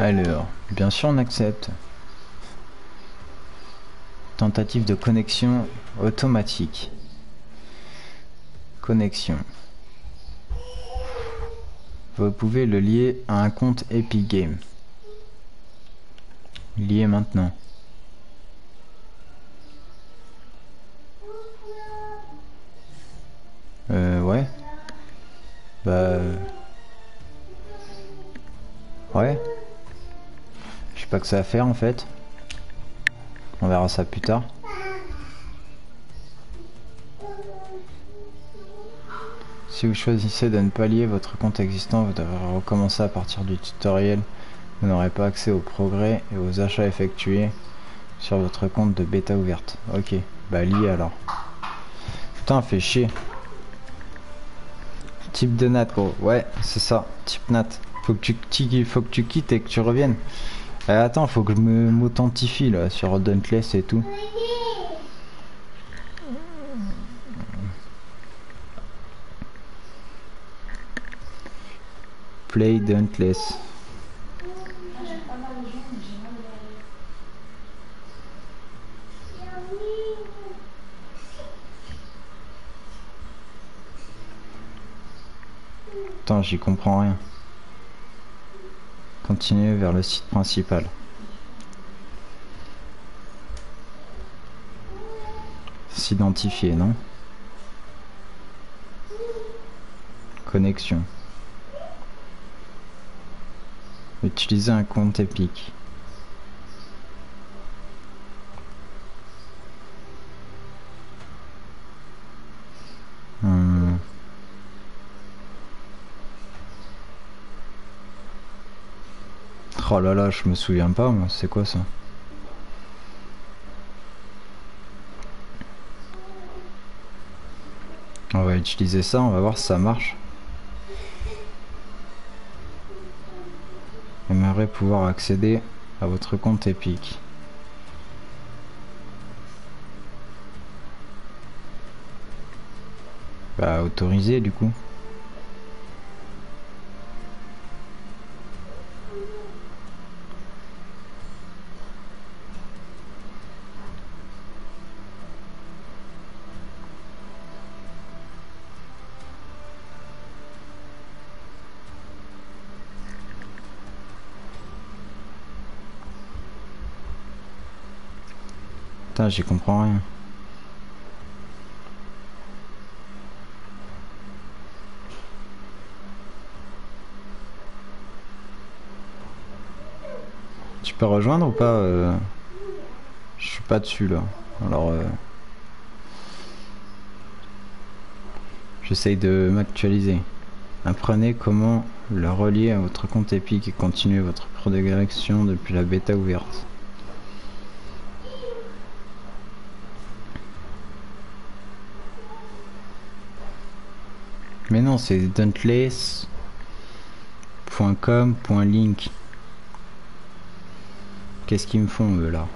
Alors, bien sûr on accepte. Tentative de connexion automatique. Connexion. Vous pouvez le lier à un compte Epic Game. Lier maintenant. Que ça à faire en fait. On verra ça plus tard. Si vous choisissez de ne pas lier votre compte existant, vous devrez recommencer à partir du tutoriel. Vous n'aurez pas accès aux progrès et aux achats effectués sur votre compte de bêta ouverte. Ok, bah lié alors. Putain, fait chier. Type de nat gros. Ouais, c'est ça. Type nat. Faut que tu, faut que tu quittes et que tu reviennes. Eh, attends, faut que je m'authentifie là sur Dauntless et tout. Play Dauntless. Attends, j'y comprends rien. Continuez vers le site principal. S'identifier, non? Connexion. Utiliser un compte Epic. Oh là là, je me souviens pas, c'est quoi ça On va utiliser ça, on va voir si ça marche. J'aimerais pouvoir accéder à votre compte Epic. Bah, autorisé du coup. Putain, j'y comprends rien. Tu peux rejoindre ou pas euh, Je suis pas dessus là. Alors, euh, j'essaye de m'actualiser. Apprenez comment le relier à votre compte Epic et continuer votre progression depuis la bêta ouverte. C'est dauntless.com.link. Qu'est-ce qu'ils me font eux là?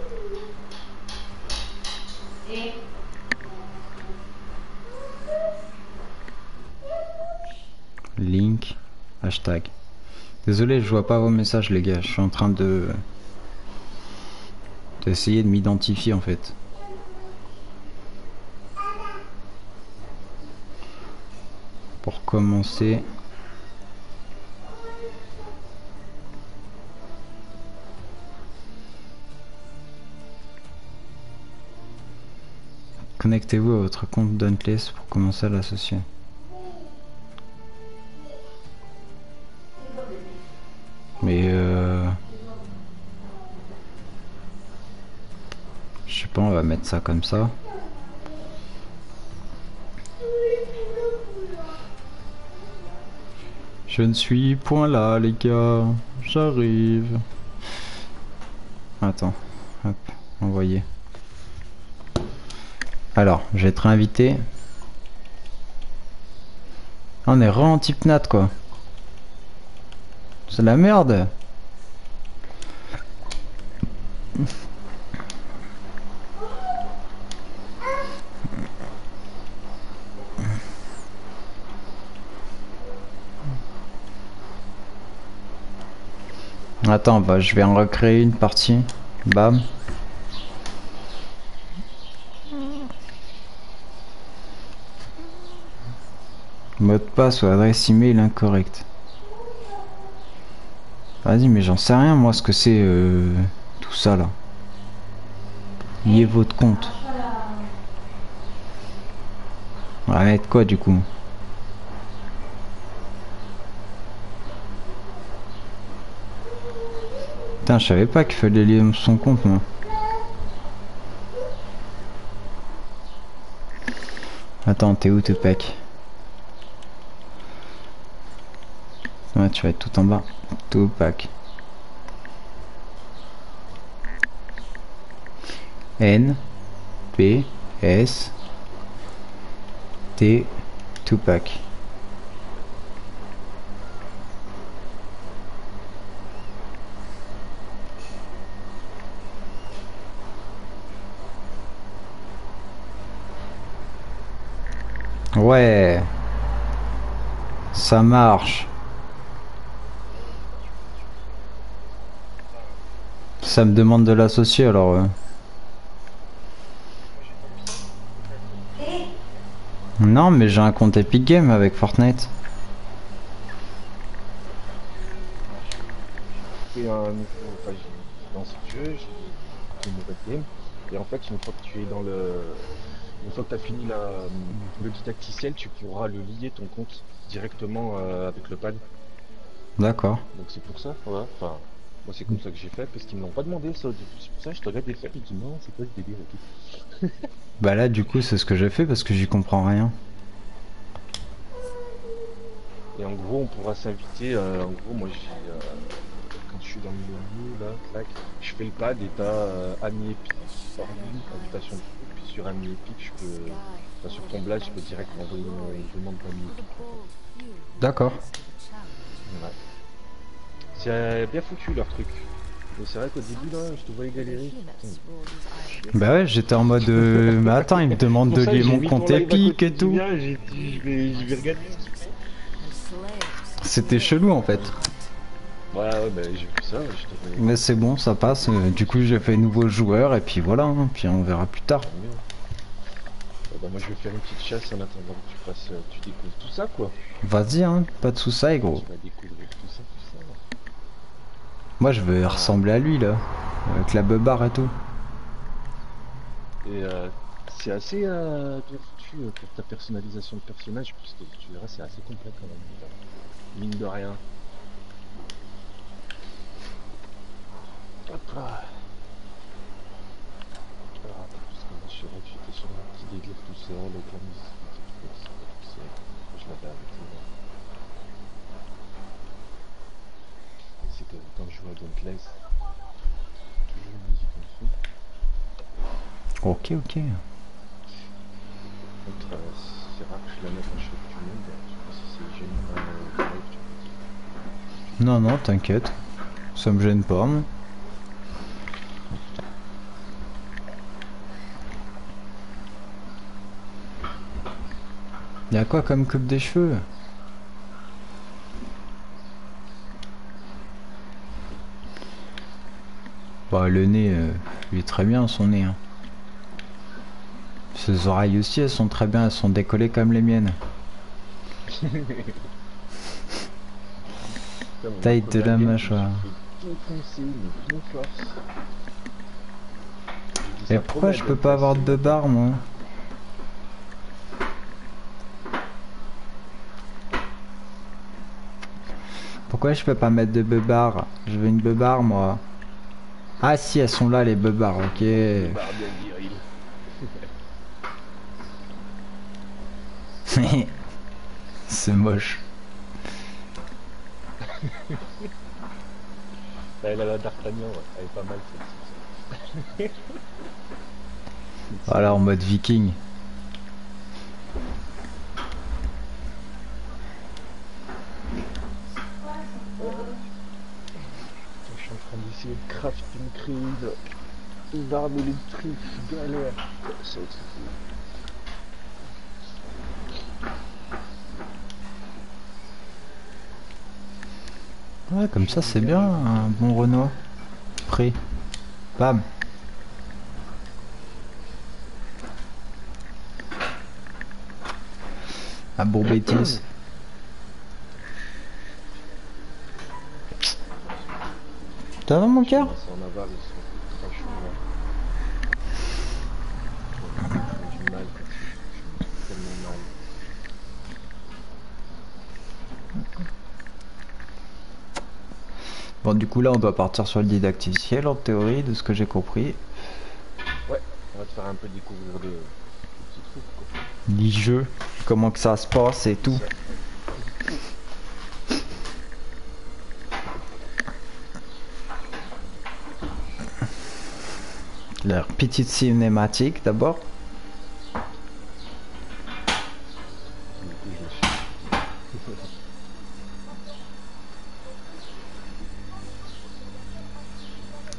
Link, hashtag. Désolé, je vois pas vos messages les gars, je suis en train de d'essayer de m'identifier en fait. Pour commencer, connectez-vous à votre compte Dauntless pour commencer à l'associer. Mais euh... Je sais pas, on va mettre ça comme ça. Je ne suis point là, les gars. J'arrive. Attends. Hop. Alors, je vais être invité. On est en type nat, quoi. C'est la merde. Attends, bah, je vais en recréer une partie. Bam. Mot de passe ou adresse email incorrecte. Vas-y, mais j'en sais rien, moi, ce que c'est euh, tout ça là. Liez votre compte. On va mettre quoi du coup? Putain, je savais pas qu'il fallait lier son compte, moi. Attends, t'es où, Tupac Ouais, tu vas être tout en bas. Tupac. N P S T Tupac. Ouais. Ça marche. Ça me demande de l'associer alors. euh. Non, mais j'ai un compte Epic Game avec Fortnite. j'ai lancé le jeu, j'ai une nouvelle game, et en fait, une fois que tu es dans le, une fois que tu as fini la, le didacticiel, tu pourras le lier ton compte directement euh, avec le pad. D'accord. Donc c'est pour ça, ouais. Enfin, moi c'est comme ça que j'ai fait, parce qu'ils me l'ont pas demandé ça au début. C'est pour ça que je te regarde les faire, et dis non, c'est quoi ce délire et tout. Bah là, du coup, c'est ce que j'ai fait parce que j'y comprends rien. Et en gros, on pourra s'inviter. euh, en gros, moi, j'ai, euh, quand je suis dans le menu, là, clac, je fais le pad et t'as euh, ami ligne, invitation de sur ami Epic, je peux, enfin, sur ton blast, je peux direct m'envoyer une, demande d'ami Epic. D'accord. Ouais. C'est euh, bien foutu leur truc. Mais c'est vrai qu'au début, là, je te voyais galérer. Bah ouais, j'étais en mode. euh, Mais attends, il me demande Pour de lier mon compte côté et tout. C'était chelou en fait. Ouais, ouais, bah, j'ai vu ça, je. Mais c'est bon, ça passe. Euh, Du coup, j'ai fait nouveau joueur et puis voilà. hein. Puis on verra plus tard. Bah, moi, je vais faire une petite chasse en attendant que tu passes, euh, tu découvres tout ça, quoi. Vas-y, hein. Pas de soucis, gros. Tu vas découvrir tout ça, tout ça. Moi, je veux ressembler à lui là. Avec la beubare et tout. Et euh, c'est assez euh, bien foutu euh, pour ta personnalisation de personnage, parce que tu verras, c'est assez complet quand même. Mine de rien. Hop là. Alors, délire tout seul, avec la musique, tout seul. Je l'avais arrêté. là. Que quand je joue à Dauntless, toujours une musique en fond. Ok, ok. Contre, euh, c'est rare que je la mette en chef du monde. Je sais pas si c'est gênant dis. Non, non, t'inquiète. Ça me gêne pas, moi. Y'a quoi comme coupe des cheveux Bah le nez, euh, il est très bien son nez. Hein. Ses oreilles aussi, elles sont très bien, elles sont décollées comme les miennes. Taille de la mâchoire. il Et pourquoi je peux pas avoir de beubare moi? Pourquoi je peux pas mettre de beubare Je veux une beubare moi. Ah si elles sont là les beubards, ok. bien. C'est moche. Elle a la d'Artagnan, elle est pas mal celle-ci. Voilà en mode viking. Je suis en train une créer une, arme électrique, galère. Ça va être cool. Ouais, comme ça c'est bien, un bon Renault. Prêt. Bam. À Bourbétis. T'as dans mon cœur C'est en aval, ils sont très chauds là. J'ai du mal, quoi. J'ai tellement mal. Bon, du coup, là, on doit partir sur le didacticiel en théorie, de ce que j'ai compris. Ouais, on va te faire un peu découvrir des, des petits trucs quoi. Les jeux, comment que ça se passe et tout. Leur petite cinématique d'abord.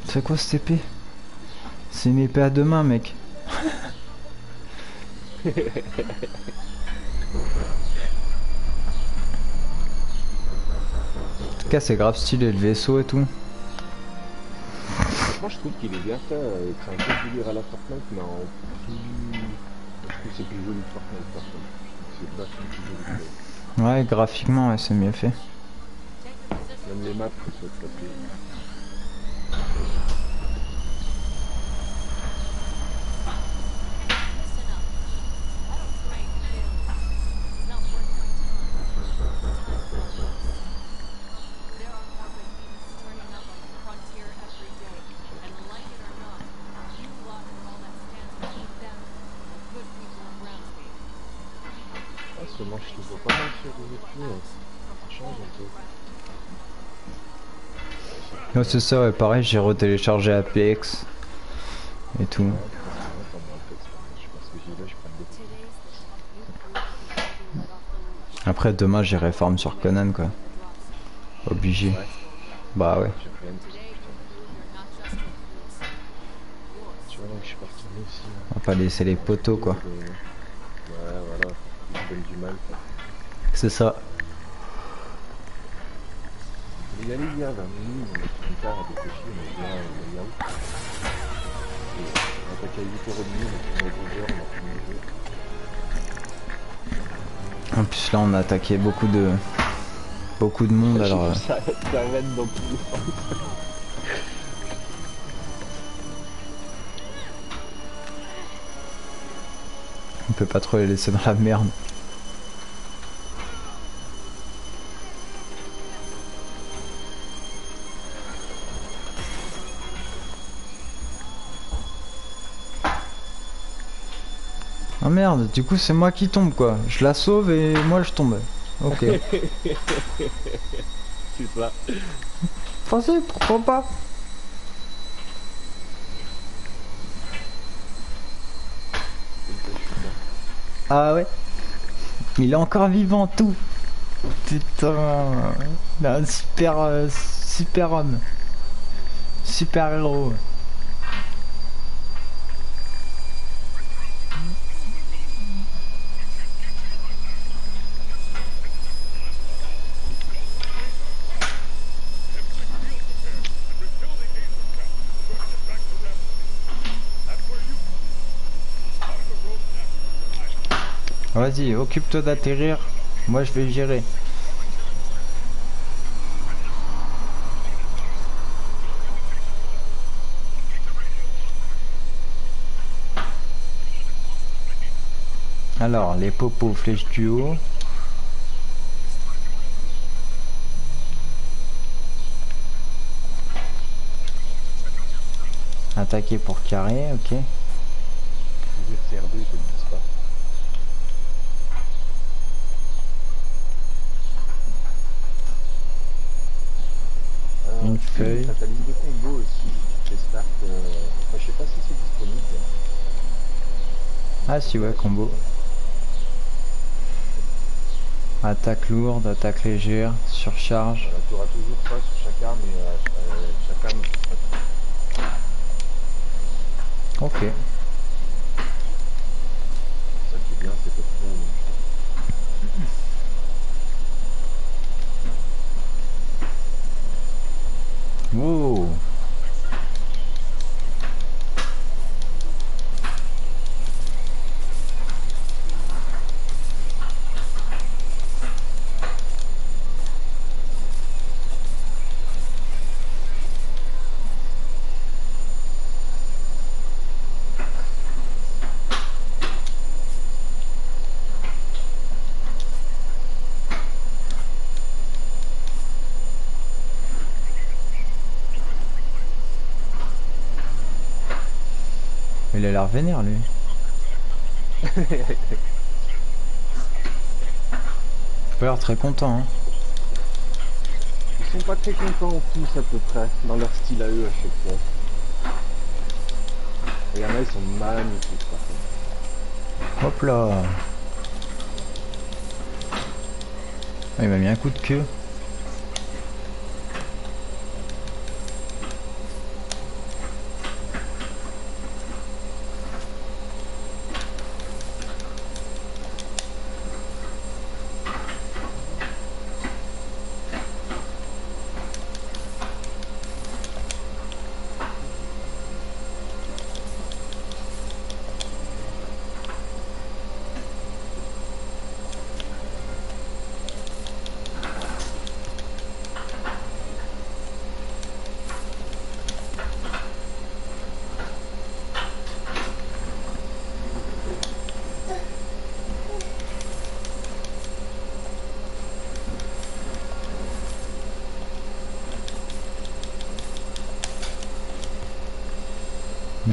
C'est quoi cette épée? C'est une épée à deux mains, mec. En tout cas, c'est grave stylé le vaisseau et tout. Moi, je trouve qu'il est bien fait. euh, C'est un peu délire à la Fortnite, mais en plus. Je trouve que c'est plus joli que Fortnite, par contre. C'est vachement plus joli. Ouais, graphiquement, ouais, c'est mieux fait. Même les maps, ça. Ah, ce manche, je le vois pas mal sur les épées. hein. Ça change un Ouais, c'est ça, ouais, pareil, j'ai retéléchargé Apex et tout. Après, demain, j'irai farm sur Conan, quoi. Obligé. Bah ouais. J'ai. On va pas laisser les poteaux, quoi. C'est ça. Il y a là, on a attaqué beaucoup de... Beaucoup de monde, alors... euh, Ça, dans. On peut pas trop les laisser dans la merde. Merde, du coup c'est moi qui tombe quoi. Je la sauve et moi je tombe. Ok. C'est ça. Français, pourquoi pas. Ah ouais Il est encore vivant tout Putain Il a un super euh, super homme Super héros Vas-y, occupe-toi d'atterrir. Moi je vais gérer. Alors, les popos flèches du haut. Attaquer pour carré, ok. Les CR2, ils te le disent pas. Euh, Une feuille. T'as ta ligne de combo aussi. Start. Euh... Enfin, je sais pas si c'est disponible. Ah si ouais, combo. Attaque lourde, attaque légère, surcharge. Voilà, tu auras toujours ça sur chaque arme et euh, euh, chaque arme. Ok. Ça qui est bien, c'est que trop. il a l'air vénère lui. l'air très content. Hein. Ils sont pas très contents tous à peu près, dans leur style à eux à chaque fois. Il y en a, ils sont magnifiques par contre. Hop là ah, Il m'a mis un coup de queue.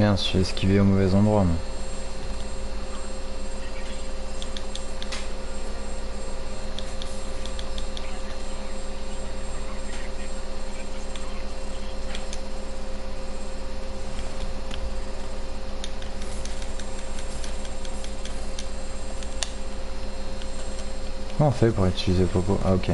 Merde, je suis esquivé au mauvais endroit. Comment on fait pour utiliser Popo? Ah ok.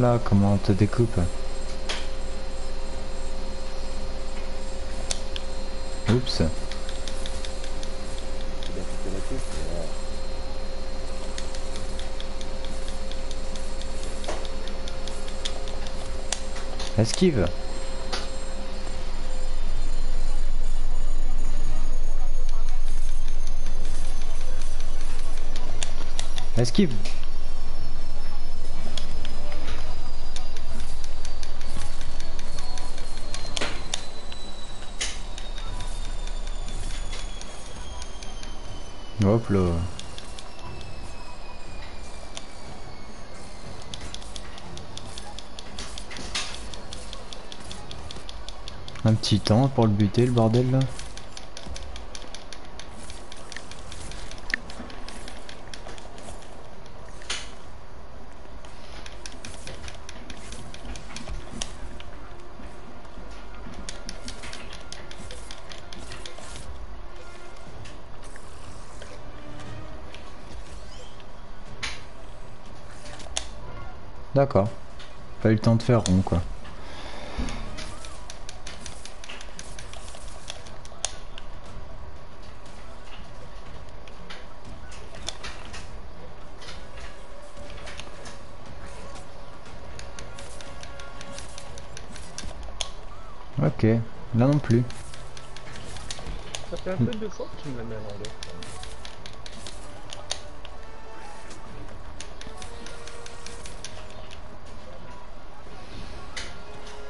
Voilà comment on te découpe. Oups. Esquive. Esquive. Un petit temps pour le buter le bordel là. D'accord. Pas eu le temps de faire rond quoi. Ok, là non plus. Ça fait un peu de fois que tu me la mets à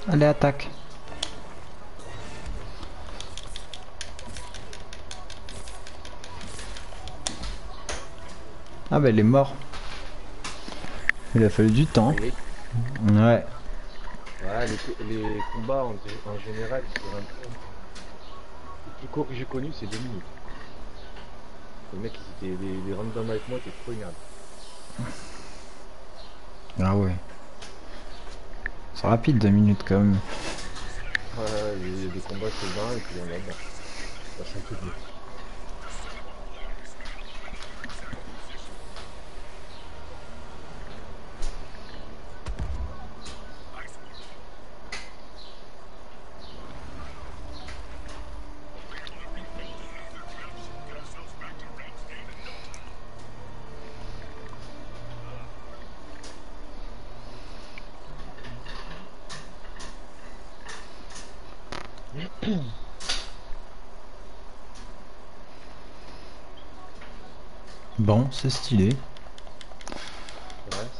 Allez, attaque. Ah bah il est mort. Il a fallu du temps. Ouais. Voilà, les, les combats en, en général, sur un Le plus court que j'ai connu, c'est deux minutes. Les mecs, ils étaient des, des random avec moi, t'es trop énervé. Ah ouais. C'est rapide deux minutes quand même. Des combats c'est 20 et puis c'est stylé. Ouais,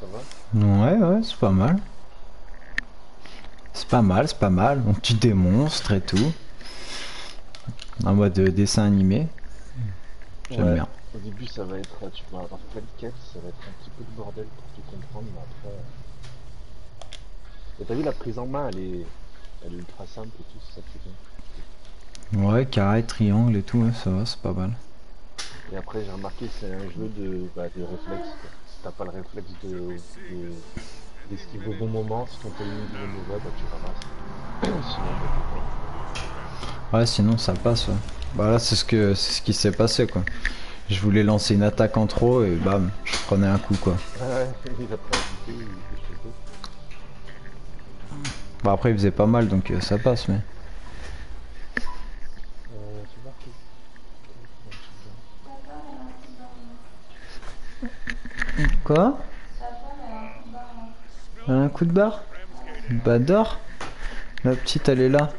ça va Ouais, ouais, c'est pas mal. pas mal, c'est pas mal. On tue des monstres et tout. En mode euh, dessin animé. J'aime Ouais. bien. Au début, ça va être, tu vas avoir plein de quêtes, ça va être un petit peu de bordel pour tout comprendre, mais après. euh, Et t'as vu la prise en main, elle est, elle est ultra simple et tout, c'est ça qui est bien. Ouais, carré, triangle et tout, ouais, ça va, c'est pas mal. Et après, j'ai remarqué, c'est un jeu de, bah, de réflexe. quoi. Si t'as pas le réflexe de, de, d'esquiver au bon moment, si ton timing est mauvais, bah tu ramasses. Sinon, bah, Ouais, sinon ça passe. Ouais. Bah là, c'est ce que c'est ce qui s'est passé quoi. Je voulais lancer une attaque en trop et bam, je prenais un coup quoi. Bah après, il faisait pas mal donc euh, ça passe, mais. Euh, tu vois que- Quoi? Un coup de barre? Dors La petite elle est là.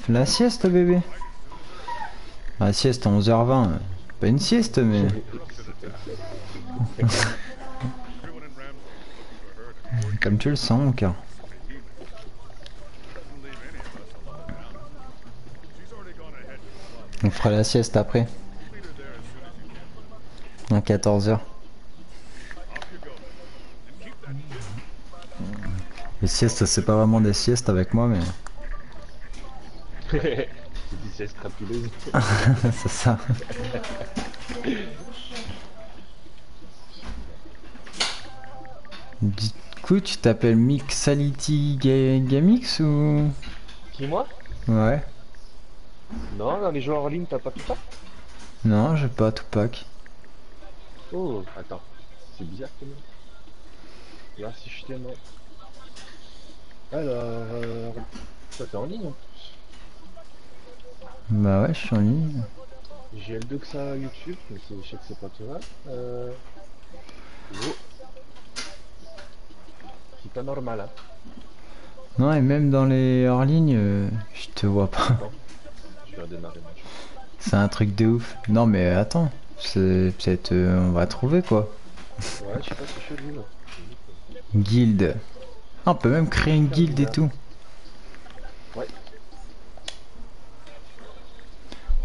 Fais la sieste bébé. La sieste à 11h20. euh, Pas une sieste mais. Comme tu le sens mon cœur. On fera la sieste après. À 14h. Les siestes, c'est pas vraiment des siestes avec moi, mais C'est dit c'est scrapuleuse. c'est ça. Du coup, tu t'appelles Mixality Ga- Gamix ou? Qui, moi? Ouais. Non, dans les jeux en ligne, t'as pas tout ça? Non, j'ai pas Tupac. Oh, attends. C'est bizarre quand même. Là, si je t'ai non. Alors, euh, ça t'es en ligne en plus. Bah ouais, je suis en ligne. J'ai le que ça YouTube, mais c'est- je sais que c'est pas toi. Euh... Oh. C'est pas normal, hein. Non, et même dans les hors ligne, euh, je te vois pas. Je vais redémarrer. C'est un truc de ouf. Non, mais attends, c'est peut-être euh, on va trouver quoi. Ouais, je sais pas, c'est chelou là. Guild. Ah, on peut même créer une guilde et tout. Ouais.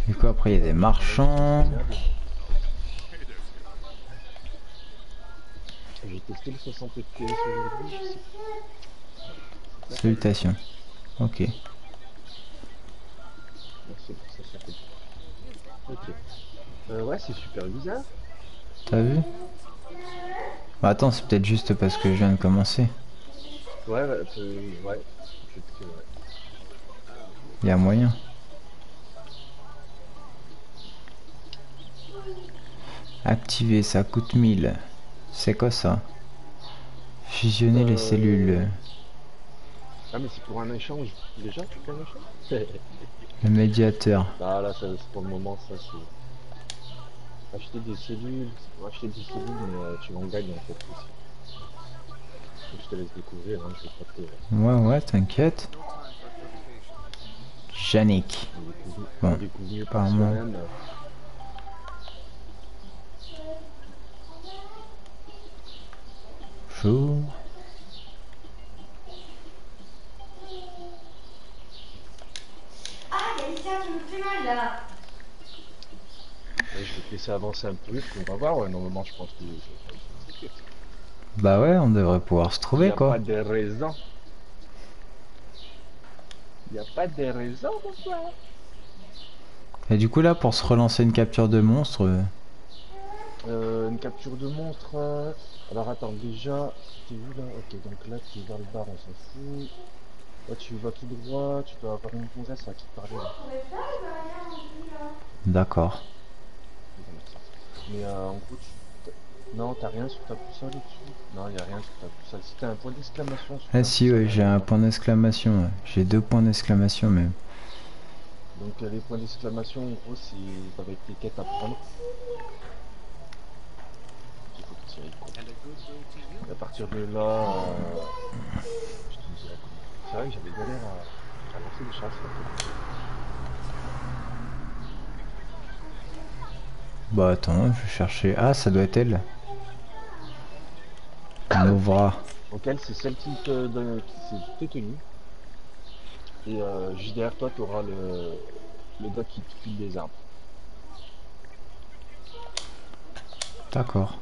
Du coup, après, il y a des marchands. J'ai testé le 60 FPS aujourd'hui, je. Salutations. Ok. Merci pour ça. Ok. Euh, ouais, c'est super bizarre. T'as vu Bah, Attends, c'est peut-être juste parce que je viens de commencer. Ouais, ouais, ouais. Il y a moyen. Activer, ça coûte 1000. C'est quoi ça Fusionner les Euh, cellules. Ah, mais c'est pour un échange. Déjà, tu fais un échange? Le médiateur. Ah, là, ça, c'est pour le moment, ça, c'est. Acheter des cellules, c'est pour acheter des cellules, mais euh, tu en gagnes en fait aussi. Je te laisse découvrir, hein, je vais pas te. Ouais, ouais, t'inquiète. Yannick. Bon, par soi-même. euh. Jour. Ah, Alicia, tu me fais mal là. Je vais te laisser avancer un peu, on va voir. Ouais, normalement, je pense que. Bah ouais, on devrait pouvoir se Il trouver n'y a quoi. pas de raison. Il n'y a pas de raison pour ça. Et du coup là, pour se relancer une capture de monstre, euh, Euh, une capture de monstre. euh, Alors attends, déjà, t'es où là? Ok, donc là tu vas le bar, on s'en fout. Là tu vas tout droit, tu dois avoir une gonzesse là qui te parlait là. d'accord. Mais euh, en gros, tu. Non, t'as rien sur ta boussole dessus Non, y a rien sur ta boussole. Si t'as un point d'exclamation Ah si, ouais, j'ai un point d'exclamation. ouais. J'ai deux points d'exclamation même. Donc euh, les points d'exclamation, en gros, c'est être les quêtes à prendre. Il faut tirer le coup. Et à partir de là, euh. C'est vrai que j'avais galère à, à lancer les chasses. là. Bah attends, je vais chercher. Ah, ça doit être elle. Novra. Donc elle, c'est celle qui te donne, qui. Et euh, juste derrière toi, tu auras le, le gars qui te file des armes. D'accord.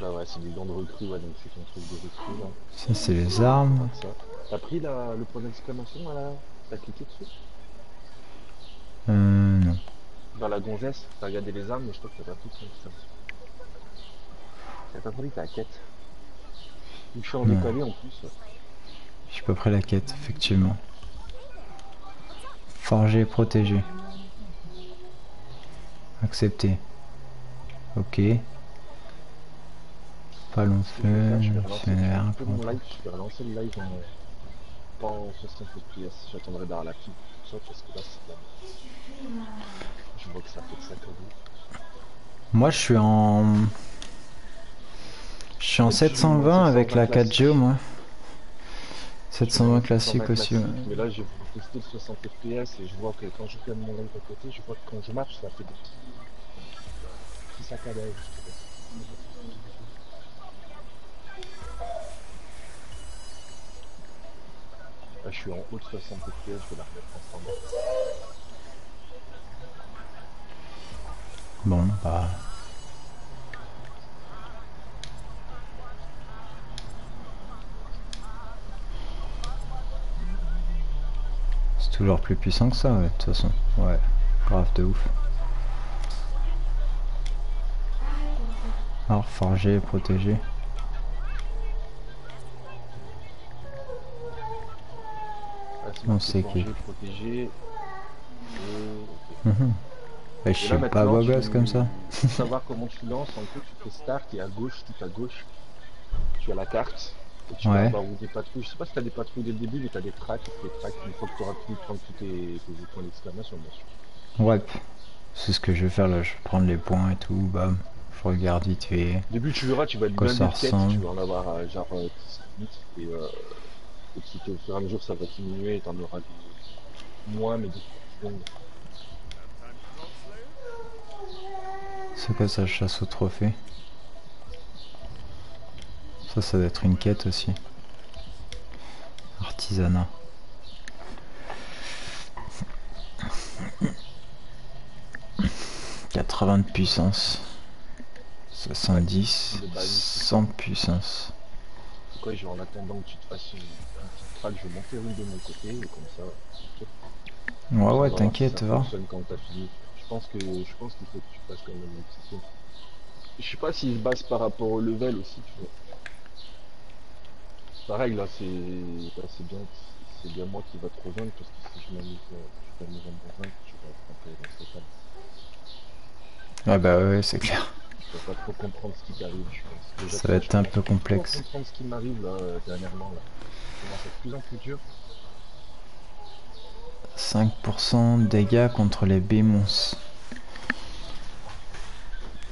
Là, ouais, c'est des gants de recrue, ouais, donc c'est ton truc de recrue, là. Ça, c'est les armes. T'as pris la, le point d'exclamation, là T'as cliqué dessus? Euh, non. Dans la gonzesse, t'as regardé les armes, mais je crois que t'as pas point d'exclamation. T'as pas pris ta quête. Ou je suis en Non. décalé en plus. J'ai pas pris la quête, effectivement. Forger et protéger. Accepter. Ok. Pas long feu, je vais relancer missionnaire, je vais le live en pas en 60 FPS, j'attendrai tout ça parce que là c'est vois que ça fait Moi je suis en... Je suis en Ouais, tu joues en 720 avec la 720 4Go moi. 720 classique 720 aussi. ouais. Mais là j'ai le 60 FPS et je vois que quand je regarde mon live à côté, je vois que quand je marche ça fait des petits, je dirais. Là je suis en haut de 60 FPS, je vais la remettre en standard. Bon bah... C'est toujours plus puissant que ça, ouais, de toute façon. Ouais, grave de ouf. Alors, forger et protéger. C'est On sait qui. protéger. Et... ok. Mhm. Bah, je là, pas beau gosse comme ça. Pour savoir comment tu lances, en fait, tu fais start et à gauche, tout à gauche, tu as la carte. Et tu Ouais. vas avoir des patrouilles. Je sais pas si t'as des patrouilles dès le début, mais t'as des tracks. Les tracks, une fois que tu auras pu prendre tous tes, tes points d'exclamation, bien sûr. Ouais, c'est ce que je vais faire là. Je vais prendre les points et tout, bam. Je regarde vite fait. Au début, tu verras, tu vas être blindé ça ressemble tu vas en avoir euh, genre euh, 8 et, euh, et puis au fur et à mesure, ça va diminuer et t'en auras des... moins, mais des secondes. C'est quoi ça, chasse au trophée? Ça, ça doit être une quête aussi. Artisanat. « 80 de puissance. 70. De base. 100 de puissance. C'est quoi, genre en attendant que tu te fasses une, un petit track, je vais monter une de mon côté et comme ça. Ouais, ouais, t'inquiète, va. quand fini. Je pense que je pense qu'il faut que tu fasses quand même un petit peu. Je sais pas s'il se base par rapport au level aussi, tu vois. Pareil là c'est c'est bien c'est bien moi qui va te rejoindre parce que si je m'amuse euh, je t'amuse à me rejoindre, tu vas être un peu responsable. Ouais, bah ouais, c'est clair. Tu vas pas trop comprendre ce qui t'arrive, je pense. Déjà, Ça va je être un peu complexe. comprendre ce qui m'arrive là euh, dernièrement là. Ça commence à être de plus en plus dur. 5% de dégâts contre les bémons.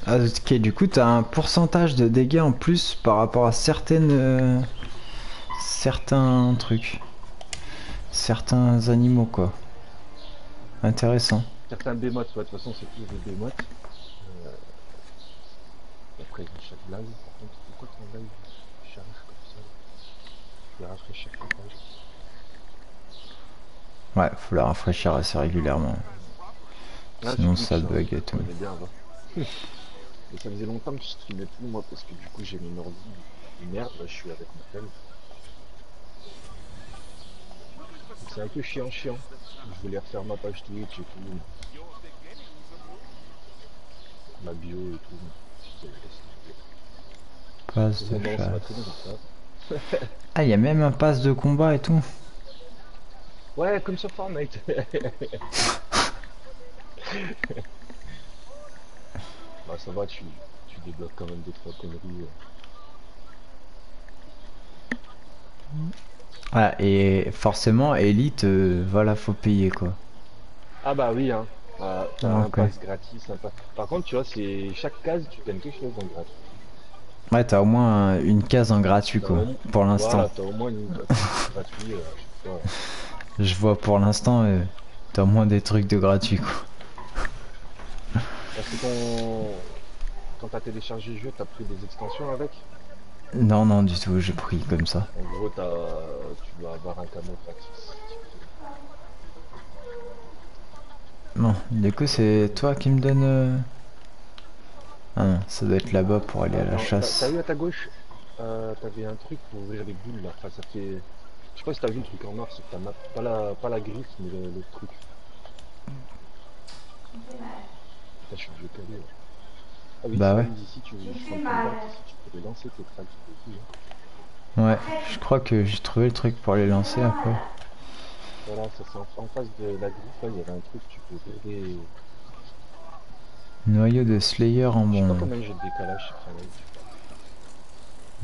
Ah, ok, du coup, t'as un pourcentage de dégâts en plus par rapport à certaines. euh, certains trucs. Certains animaux, quoi. Intéressant. Certains bémotes, de toute façon c'est tous des bémotes. Euh... Après chaque live, par contre, pourquoi ton live charge comme ça? Je vais ta page. Ouais, faut la rafraîchir assez régulièrement. Ah, Sinon, ça bug et tout. Mais ça faisait longtemps que je streamais plus moi parce que du coup j'ai mes ordi de merde, là je suis avec ma. Donc, C'est un peu chiant chiant. Je voulais refaire ma page Twitch et tout. Ma bio et tout. Passe de chasse. Ah, il y a même un pass de combat et tout. Ouais, comme sur Fortnite. bah ça va, tu, tu débloques quand même deux trois conneries. euh. Ah, et forcément, Elite, euh, voilà, faut payer, quoi. Ah bah oui, hein. Euh, T'as Ah, un ok. pass gratis, un pass... Par contre, tu vois, c'est chaque case, tu gagnes quelque chose en gratuit. Ouais, t'as au moins un- une case en gratuit, quoi. Pour l'instant. Voilà, t'as au moins une case gratuite. euh, je vois pour l'instant, euh, t'as au moins des trucs de gratuit, quoi. Parce que quand, quand t'as téléchargé le jeu, t'as pris des extensions avec? Non, non, du tout, j'ai pris comme ça. En gros, t'as, tu dois avoir un camo praxis. Non, du coup, c'est toi qui me donne... euh, Ah non, ça doit être là-bas pour aller à la chasse. T'as vu à ta gauche? Euh, T'avais un truc pour ouvrir les bulles là. Enfin, ça fait. Je sais pas si t'as vu le truc en noir sur ta map. Pas la, pas la griffe, mais le, le truc. Putain, je suis vieux calé. là. Ah oui, Bah ouais. d'ici, tu, je voir si tu pourrais lancer tes tracks hein. Ouais, je crois que j'ai trouvé le truc pour les lancer après. Voilà, ça c'est en, en face de la griffe, là, il y avait un truc, tu peux des. Noyau de Slayer en Je sais pas bon. combien j'ai de décalage sur ça.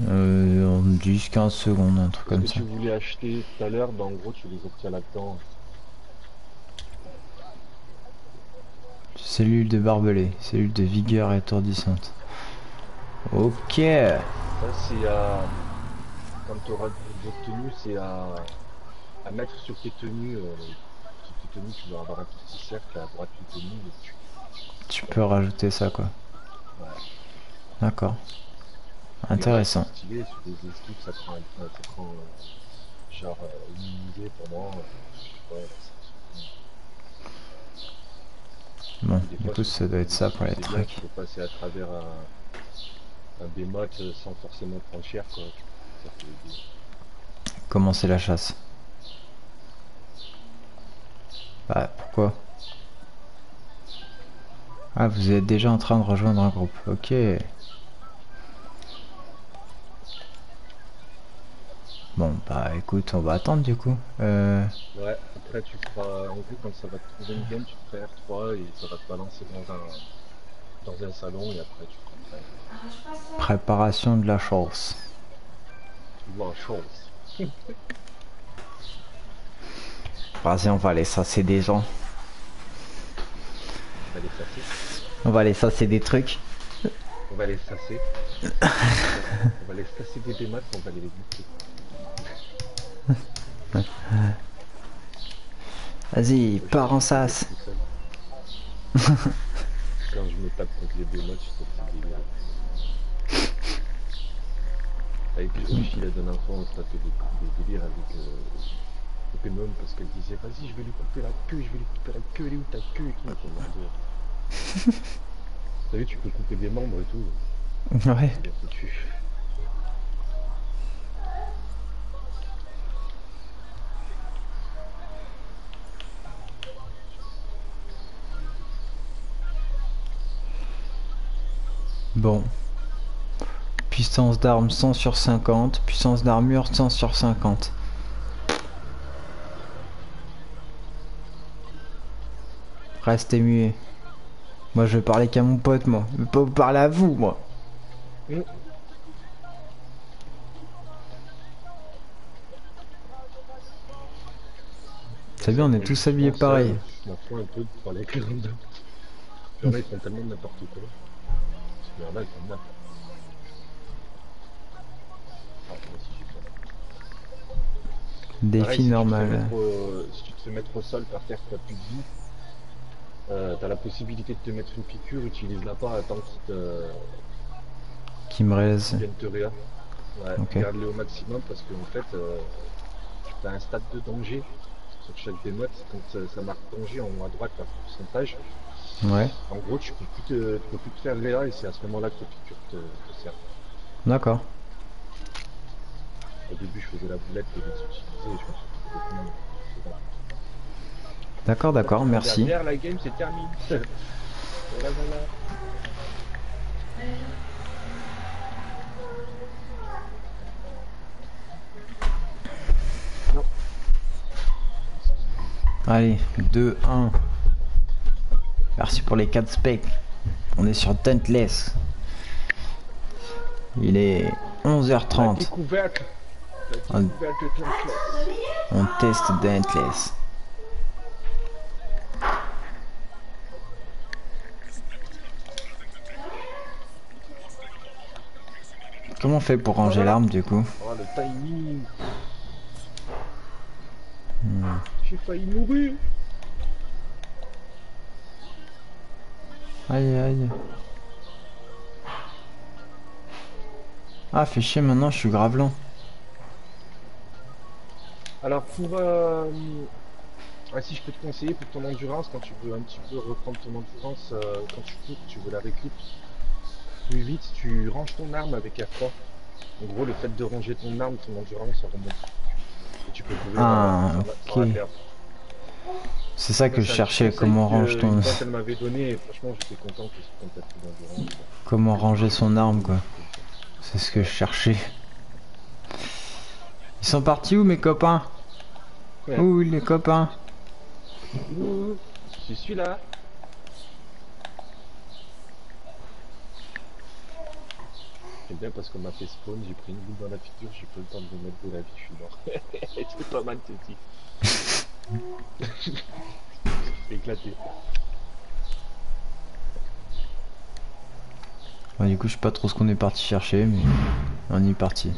Euh, en 10-15 secondes, un truc comme que ça. tu voulais acheter tout à l'heure, bah en gros, tu les obtiens là-dedans. Cellule de barbelé, cellule de vigueur étourdissante. Ok. Ça, c'est à. Quand tu auras d'autres tenues, c'est à... à mettre sur tes tenues. Euh... Sur tes tenues, tu dois avoir un petit cercle à droite de tenue. Et tu... Tu peux rajouter ça quoi. Ouais. D'accord. Intéressant. C'est stylé, sur des esquives, ça prend, un- ça prend euh, genre une idée pendant. Ouais, ça- Bon, des du fois, coup ça doit être ça pour les trucs. Tu peux passer à travers un, un bémot euh, sans forcément prendre cher. Quoi. Commencer la chasse? Bah pourquoi? Ah vous êtes déjà en train de rejoindre un groupe. Ok. Bon bah écoute, on va attendre du coup. Euh, Ouais, après tu feras, en gros quand ça va te trouver une game, tu feras R3 et ça va te balancer dans un, dans un salon et après tu feras préparation de la tu vois chose. Vas-y, on va aller sasser des gens. On va les sasser. On va aller sasser des trucs. On va les sasser. on va les sasser des bémats, on va les buter. Vas-y, pars en sas. Quand je me tape contre les bémots, je sais que c'est délire. Avec Sophie la dernière fois, on se tapait des, des délires avec euh, Pokémon parce qu'elle disait vas-y je vais lui couper la queue, je vais lui couper la queue, elle est où ta queue et tout. T'as vu tu peux couper des membres et tout, Ouais. Bon. Puissance d'arme 100 sur 50. Puissance d'armure 100 sur 50. Restez muet. Moi je vais parler qu'à mon pote moi. Je vais pas vous parler à vous moi. C'est bien, on est tous habillés pareil. Je un peu de parler avec les ils font tellement n'importe quoi. En. Ah, Défi si tu normal. au- Si tu te fais mettre au sol par terre, t'as plus de vie. Euh, t'as la possibilité de te mettre une piqûre, utilise-la pas, attends qu'il te, Qui me vienne te réa. Ouais, Ok. garde-le au maximum parce qu'en fait, euh, t'as un stade de danger sur chaque démote. Quand ça, ça marque danger en haut à droite, t'as un pourcentage. Ouais. En gros, tu peux plus te, tu peux plus te faire réa et c'est à ce moment-là que tes piqûres te, te servent. D'accord. Au début, je faisais la boulette de les utiliser et je me suis bon. D'accord, d'accord, merci. La game, c'est terminé. voilà, voilà. Allez, 2, 1. Merci pour les 4 specs. On est sur Tentless. Il est La 11h30. découverte. La Un- découverte de Tentless. On teste Tentless. Comment on fait pour ranger l'arme du coup Oh, le timing. Hmm. J'ai failli mourir. Aïe aïe. Ah, fait chier, maintenant je suis grave lent. Alors pour euh, ah, si je peux te conseiller pour ton endurance, quand tu veux un petit peu reprendre ton endurance, euh, quand tu cours, tu veux la récup plus vite, tu ranges ton arme avec R3. En gros, le fait de ranger ton arme, ton endurance, ça remonte. Et tu peux courir Ah, euh, ok. C'est ça que je C'est cherchais, comment range ton... donné franchement, j'étais content que. Comment ranger son arme, quoi. C'est ce que je cherchais. Ils sont partis où, mes copains? Ouais. Où, les copains? Ouh, je suis là. J'aime bien parce qu'on m'a fait spawn, j'ai pris une boule dans la figure, j'ai pas le temps de me mettre de la vie, je suis mort. C'est pas mal, Teti. Éclaté. Du coup, je sais pas trop ce qu'on est parti chercher, mais on y est parti.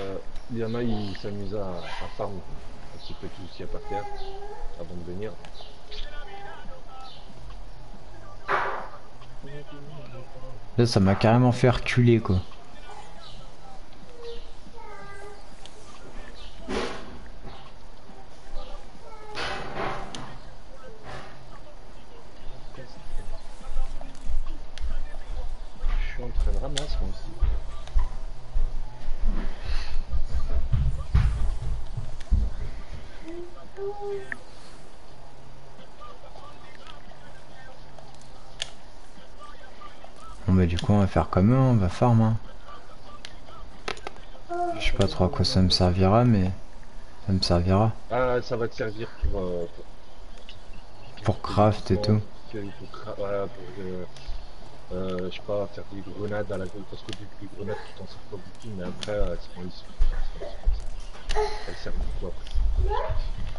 Euh, il y en a, ils s'amusent à, à farm un petit peu tout ce qu'il y a par terre avant de venir. Là, ça m'a carrément fait reculer, quoi. Bon, bah, du coup, on va faire comme eux, on va farm, hein. Je sais pas trop à quoi ça me servira, mais ça me servira. Ah, ça va te servir pour. euh, pour Pour craft et tout. pour voilà, pour euh, euh, je sais pas, faire des grenades à la gueule, parce que des, des grenades tu t'en sers pas beaucoup, mais après, euh, Elles servent beaucoup après.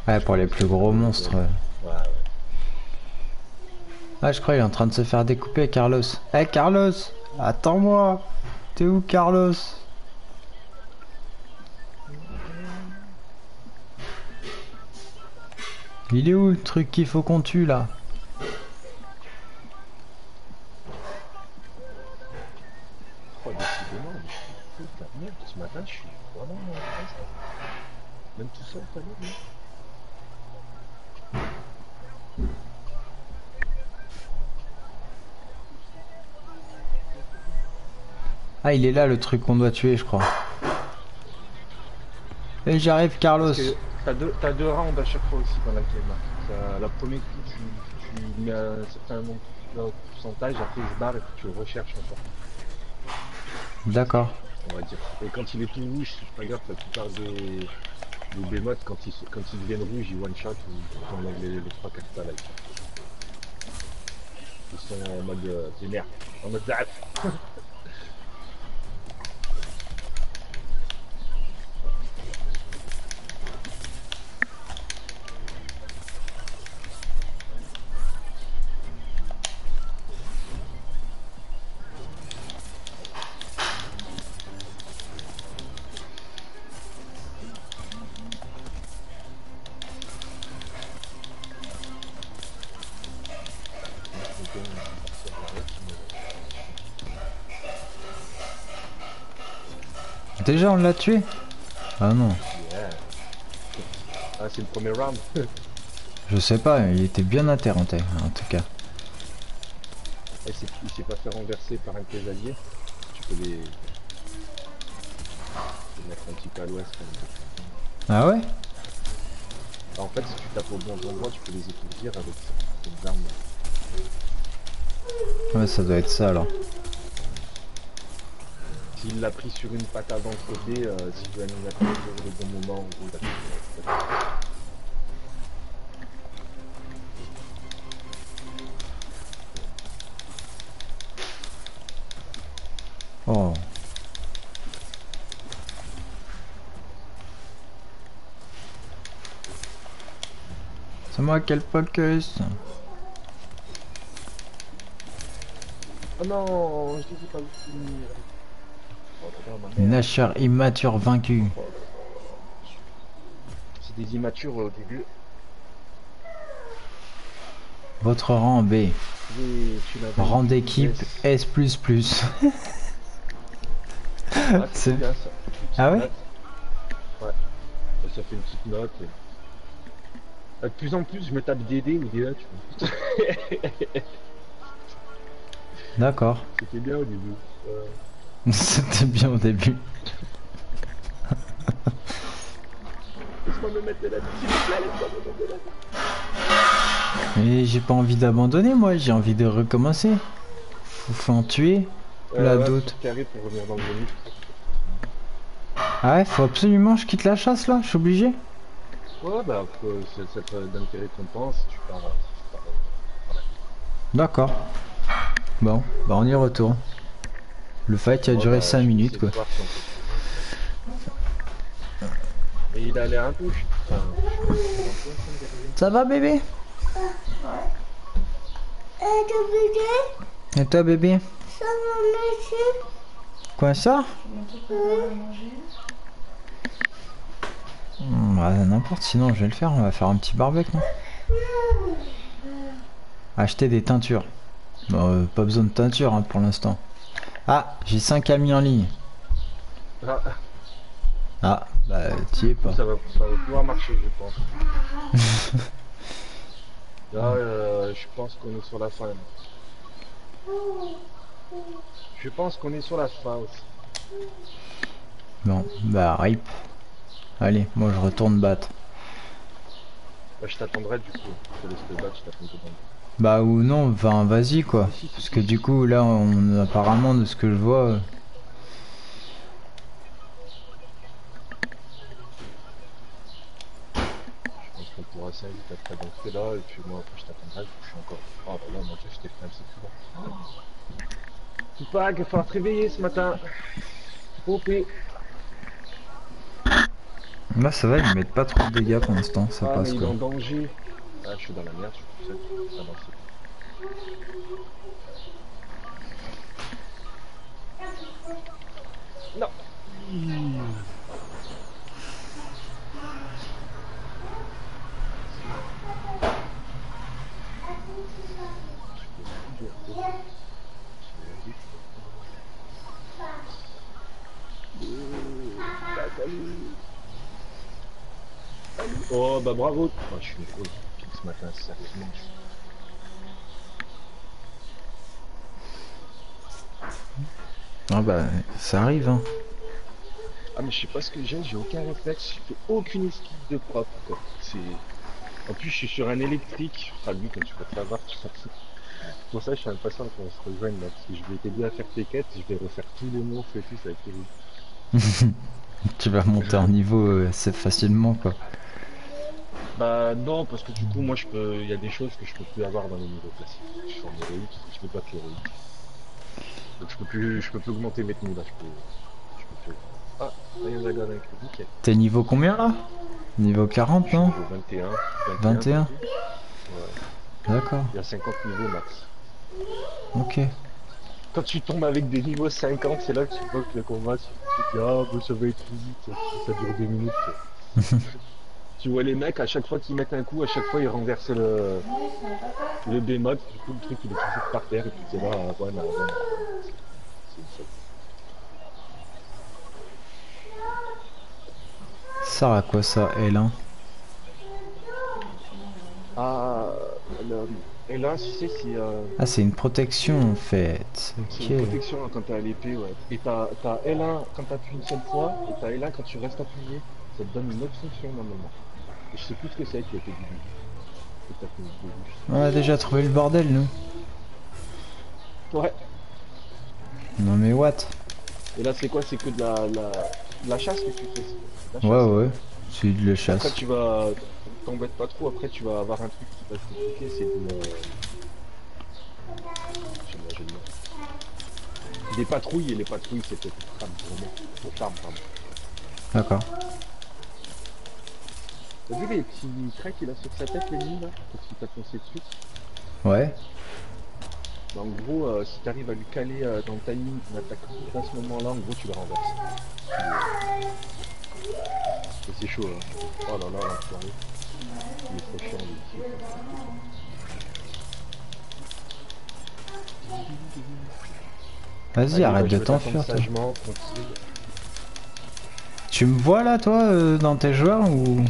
Ouais, pour les plus gros monstres. Ah, je crois qu'il est en train de se faire découper, Carlos. Eh, Carlos Attends-moi T'es où, Carlos? Il est où le truc qu'il faut qu'on tue, là? Même tout seul, t'as vu Ah, il est là, le truc qu'on doit tuer, je crois. Et j'arrive, Carlos T'as deux, rounds à chaque fois aussi dans la game. hein. La première coup, tu, tu mets un certain nombre de pourcentage, après il se barre et puis tu le recherches encore, D'accord. on va dire. Et quand il est tout rouge, c'est pas grave, la plupart des, des bémotes, quand ils, deviennent rouges, ils one shot ou les, les 3 4 là. Ils sont en mode euh, en mode zaf. Déjà, on l'a tué Ah non. Yeah. Ah, c'est le premier round. Je sais pas, il était bien à terre en, tout cas. Et c'est- il s'est pas fait renverser par un de tes alliés. Tu peux les, les mettre un petit peu à l'ouest. Ah ouais? Ah, En fait, si tu tapes au bon endroit, tu peux les étourdir avec des armes. Ouais, ça doit être ça alors. S'il l'a pris sur une patate dans le côté, euh, si tu as mis la sur le bon moment, en gros, Oh. C'est moi quel focus Oh non, je les ai pas vu finir. Nasheur immature vaincu. C'est des immatures au début. Votre rang B. Rang d'équipe. S++. Ah, C'est- Ah ouais note. Ouais. Ça, fait une petite note. et- Ah, De plus en plus, je me tape des dés tu vois. D'accord. C'était bien au début. Euh, C'était bien au début. Laisse-moi me mettre de la s'il vous plaît, laisse-moi me mettre de la Mais j'ai pas envie d'abandonner, moi, j'ai envie de recommencer. Faut, faut en tuer. La ouais, doute. faut carré pour revenir dans le menu. Ah ouais, faut absolument que je quitte la chasse là, je suis obligé. Ouais, bah, faut- ça, ça te donne tes récompenses, tu pars. tu pars, euh, D'accord. Bon, bah on y retourne. Le fight a Ouais, duré bah, 5 je vais minutes quoi. il a l'air un peu. Enfin. Ça va bébé? Bébé? Et toi bébé? Ça va, monsieur? Quoi ça? Hmm, bah, N'importe, sinon je vais le faire, on va faire un petit barbecue non? Acheter des teintures. Euh, pas besoin de teinture hein, pour l'instant. Ah, j'ai 5 amis en ligne. Ah, Ah, bah t'y es pas. ça, va, ça va pouvoir marcher, je pense. Là, euh, je pense qu'on est sur la fin. Je pense qu'on est sur la fin aussi. Bon, bah rip. Allez, moi je retourne battre. Bah, je t'attendrai du coup. Je te laisse te battre, je. Bah ou non, enfin vas-y quoi. Parce que du coup là, on apparemment de ce que je vois... euh, Je pense qu'on pourra s'inviter après dans ce là et puis moi après je t'attendrai, je suis encore. Oh bah là, moi je t'ai fait un petit peu. Tupac, il faut te réveiller ce matin. Pompé. Là ça va, ils mettent pas trop de dégâts pour l'instant, ça Ah, mais passe est quoi. en danger. Ah, je suis dans la merde, je suis tout seul. C'est- Non. Oh bah bravo Je suis une sérieusement. Ah bah ça arrive hein. Ah mais je sais pas ce que j'ai, j'ai aucun réflexe, je fais aucune esquive de propre quoi. C'est... En plus je suis sur un électrique, enfin lui comme tu peux te vois. Pour ça je suis impatient qu'on se rejoigne là, parce que je vais t'aider à faire tes quêtes, je vais refaire tous les mots et tout, ça va être terrible. Tu vas monter en niveau euh, assez facilement quoi. Bah non, parce que du coup moi je peux, il y a des choses que je peux plus avoir dans les niveaux classiques. Je suis en héroïque, je peux battre l'héroïque. Donc je peux plus, je peux plus augmenter mes tenues là, je peux, je peux plus. Ah, là il y en a un avec le nickel. T'es niveau combien là? Niveau 40 non? Niveau 21. 21. Ouais. D'accord, Il y a 50 niveaux max. ok. Quand tu tombes avec des niveaux 50, c'est là que tu vois que le combat, tu te dis ah ça va être vite, ça dure 2 minutes. tu vois les mecs, à chaque fois qu'ils mettent un coup, à chaque fois ils renversent le, le bémol, du coup le truc il est toujours par terre et puis c'est là, ah, voilà, voilà. Ça à quoi ça L1 Ah, le- et là, tu sais, c'est euh, Ah c'est une protection en fait. c'est une protection hein, quand t'es à l'épée, ouais. Et t'as t'as L1 quand t'appuies une seule fois, et t'as L1 quand tu restes appuyé. Ça te donne une autre fonction normalement. Je sais plus ce que c'est qui a été vu. On a déjà trouvé le bordel nous. Ouais. Non mais what? Et là, c'est quoi? C'est que de la, la, de la chasse que tu fais la Ouais chasse. ouais, c'est de la Après, chasse. tu vas. T'embêtes pas trop, après, tu vas avoir un truc qui va se compliquer, c'est de. Des patrouilles, et les patrouilles, c'est peut-être. Pour. D'accord. T'as vu les petits traits qu'il a sur sa tête, l'ennemi, là Quand il t'a foncé dessus Ouais. Bah, En gros, euh, si t'arrives à lui caler euh, dans le timing d'une attaque à ce moment-là, en gros, tu le renverses. Et c'est chaud, là. Oh là là, l'enfoiré. Il est trop chiant, lui. Vas-y, arrête bah, de t'enfuir. Tu me vois là, toi, euh, dans tes joueurs ou?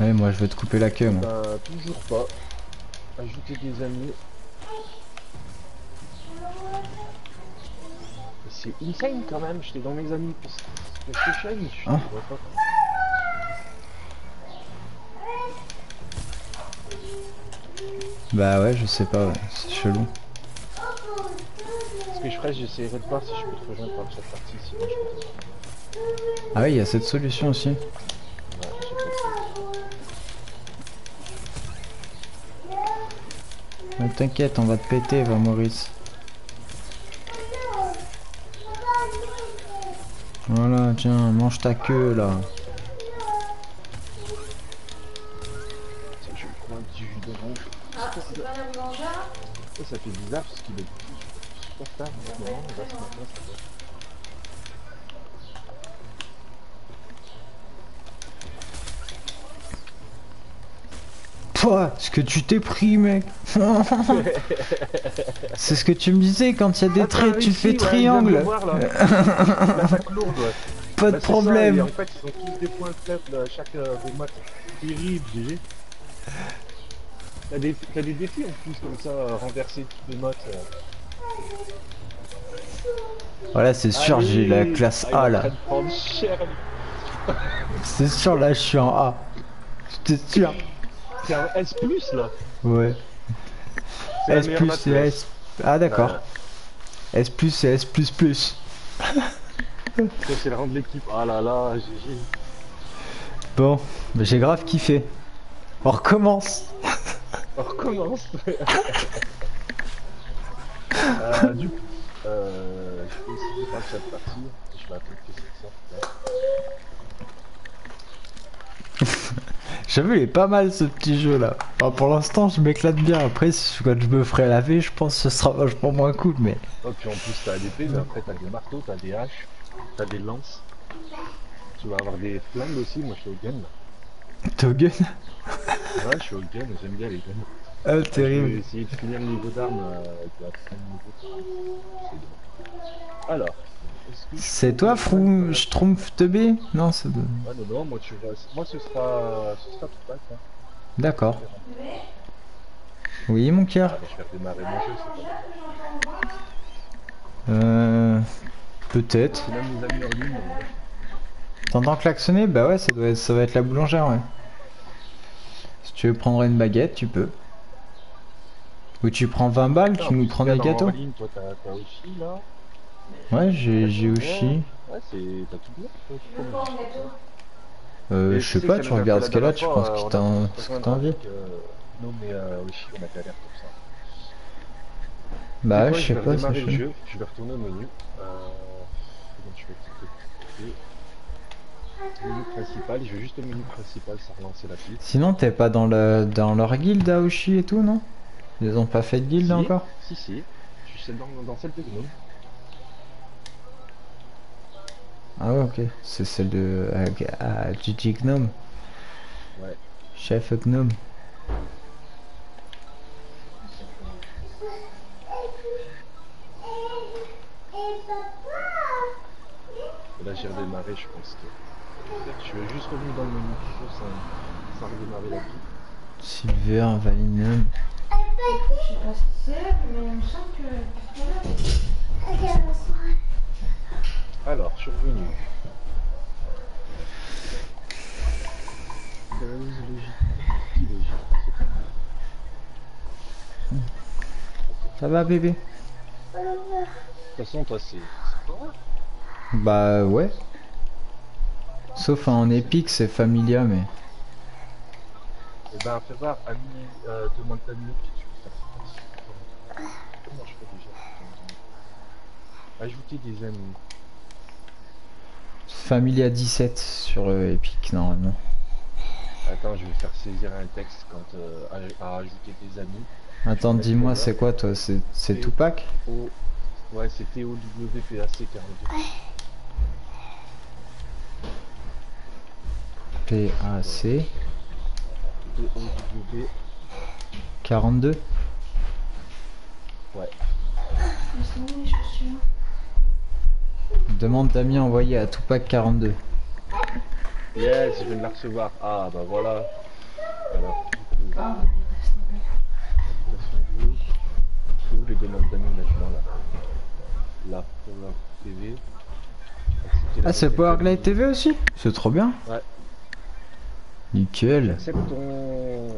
Ouais, moi je veux te couper la queue, moi. Bah, toujours pas. Ajouter des amis. C'est insane quand même, j'étais dans mes amis. Parce que je suis Hein pas. Bah ouais, je sais pas, ouais. c'est chelou. Que je ferais, j'essaierai de voir si je peux te rejoindre par cette partie, sinon je peux. Ah oui, il y a cette solution aussi. Ouais, T'inquiète, on va te péter, va Maurice. Voilà, tiens, mange ta queue là. Je vais prendre un petit jus d'orange. Ah, c'est pas la boulangère Ça, ça fait bizarre parce qu'il est Toi, ce que tu t'es pris, mec. C'est ce que tu me disais quand il y a des traits, tu fais triangle. Pas de Bah, problème. en fait, ils ont tous des points faibles à chaque euh, des maths. Terrible, GG. T'as des, défis en plus comme ça, euh, renverser toutes les notes. Euh. Voilà, c'est sûr, j'ai la classe A là. C'est sûr, là, je suis en A. J'étais sûr. C'est un S+, là. Ouais. S c'est. S. Ah, d'accord. Ouais. S plus, c'est S plus plus. Ça, c'est le rang de l'équipe. Ah là là, GG. Bon, bah, j'ai grave kiffé. On recommence. On recommence. euh, du coup, euh, je vais essayer de faire cette partie. Je vais attendre que ça sorte. là. J'avoue, il est pas mal ce petit jeu là. Enfin, pour l'instant, je m'éclate bien. Après, si- quand je me ferai laver, je pense que ce sera vachement moins cool. Mais Oh, puis en plus, t'as l'épée, mais après, t'as des marteaux, t'as des haches, t'as des lances. Tu vas avoir des flingues aussi. Moi, je suis au gun. là. Togen Ouais, je suis au gun, j'aime bien les guns. Ah, Je vais terrible. essayer de finir le niveau d'armes. C'est. Alors. je C'est peux- toi, Frou Schtroumpf Teubé Non, c'est. de- Ah non, non, moi, tu vas... moi ce sera, ce sera tout pack. Hein. D'accord. Oui, mon cœur. Ah, je vais redémarrer mon jeu, c'est pas. Euh. Peut-être. Euh, T'entends klaxonner? Bah ouais, ça, doit être- ça va être la boulangère, ouais. Si tu veux prendre une baguette, tu peux. Ou tu prends 20 balles, tu nous plus, prends des gâteaux ligne, toi, là. Ouais, j'ai j'ai Ouais, c'est... T'as tout bien. toi, Euh, je sais pas, tu ça nous regardes ce qu'elle a, tu penses euh, qu'il on a t'en- pu ce que rejoindre t'as envie. euh, Non, mais euh, Oshi, on a galère comme ça. Bah Et ouais, moi, je sais pas, c'est le jeu, je vais retourner au menu. Euh... Donc je vais cliquer. Menu principal, je vais juste au menu principal sans relancer la pile. Sinon, t'es pas dans, le, dans leur guilde Aoshi et tout, non? Ils ont pas fait de guilde Si, encore Si, si, je suis dans, dans celle de Gnome. Ah ouais, ok. C'est celle de. à Gigi Gnome. Ouais. Chef Gnome. Là j'ai redémarré, je pense que. Je suis juste revenu dans le menu sans, sans redémarrer la pile. Silver, Valinum. Je sais pas que c'est, mais il me semble que. Alors, je suis revenu. Base logique. Ça va, bébé? De toute façon, toi, c'est. Bah ouais. Sauf en épique, c'est Familia, mais. Eh ben, fais voir, ami, euh, demande ta nuque, tu veux faire ça. Comment je fais déjà Ajouter des amis. Familia 17 sur euh, Epic, normalement. Attends, je vais faire saisir un texte quand euh, à, à ajouter des amis. Attends, dis-moi, c'est quoi toi? C'est Tupac? O... Ouais, c'est TOWPAC 42. P-A-C. TOW 42 Ouais. Où les chaussures Demande Damien envoyé à Tupac 42. Yes, je viens de la recevoir. Ah bah voilà. Alors, Ah. C'est où les demandes là Là, TV. Accepter la Ah, c'est Powerglide. TV aussi? C'est trop bien. Ouais. Nickel. Accepte ton...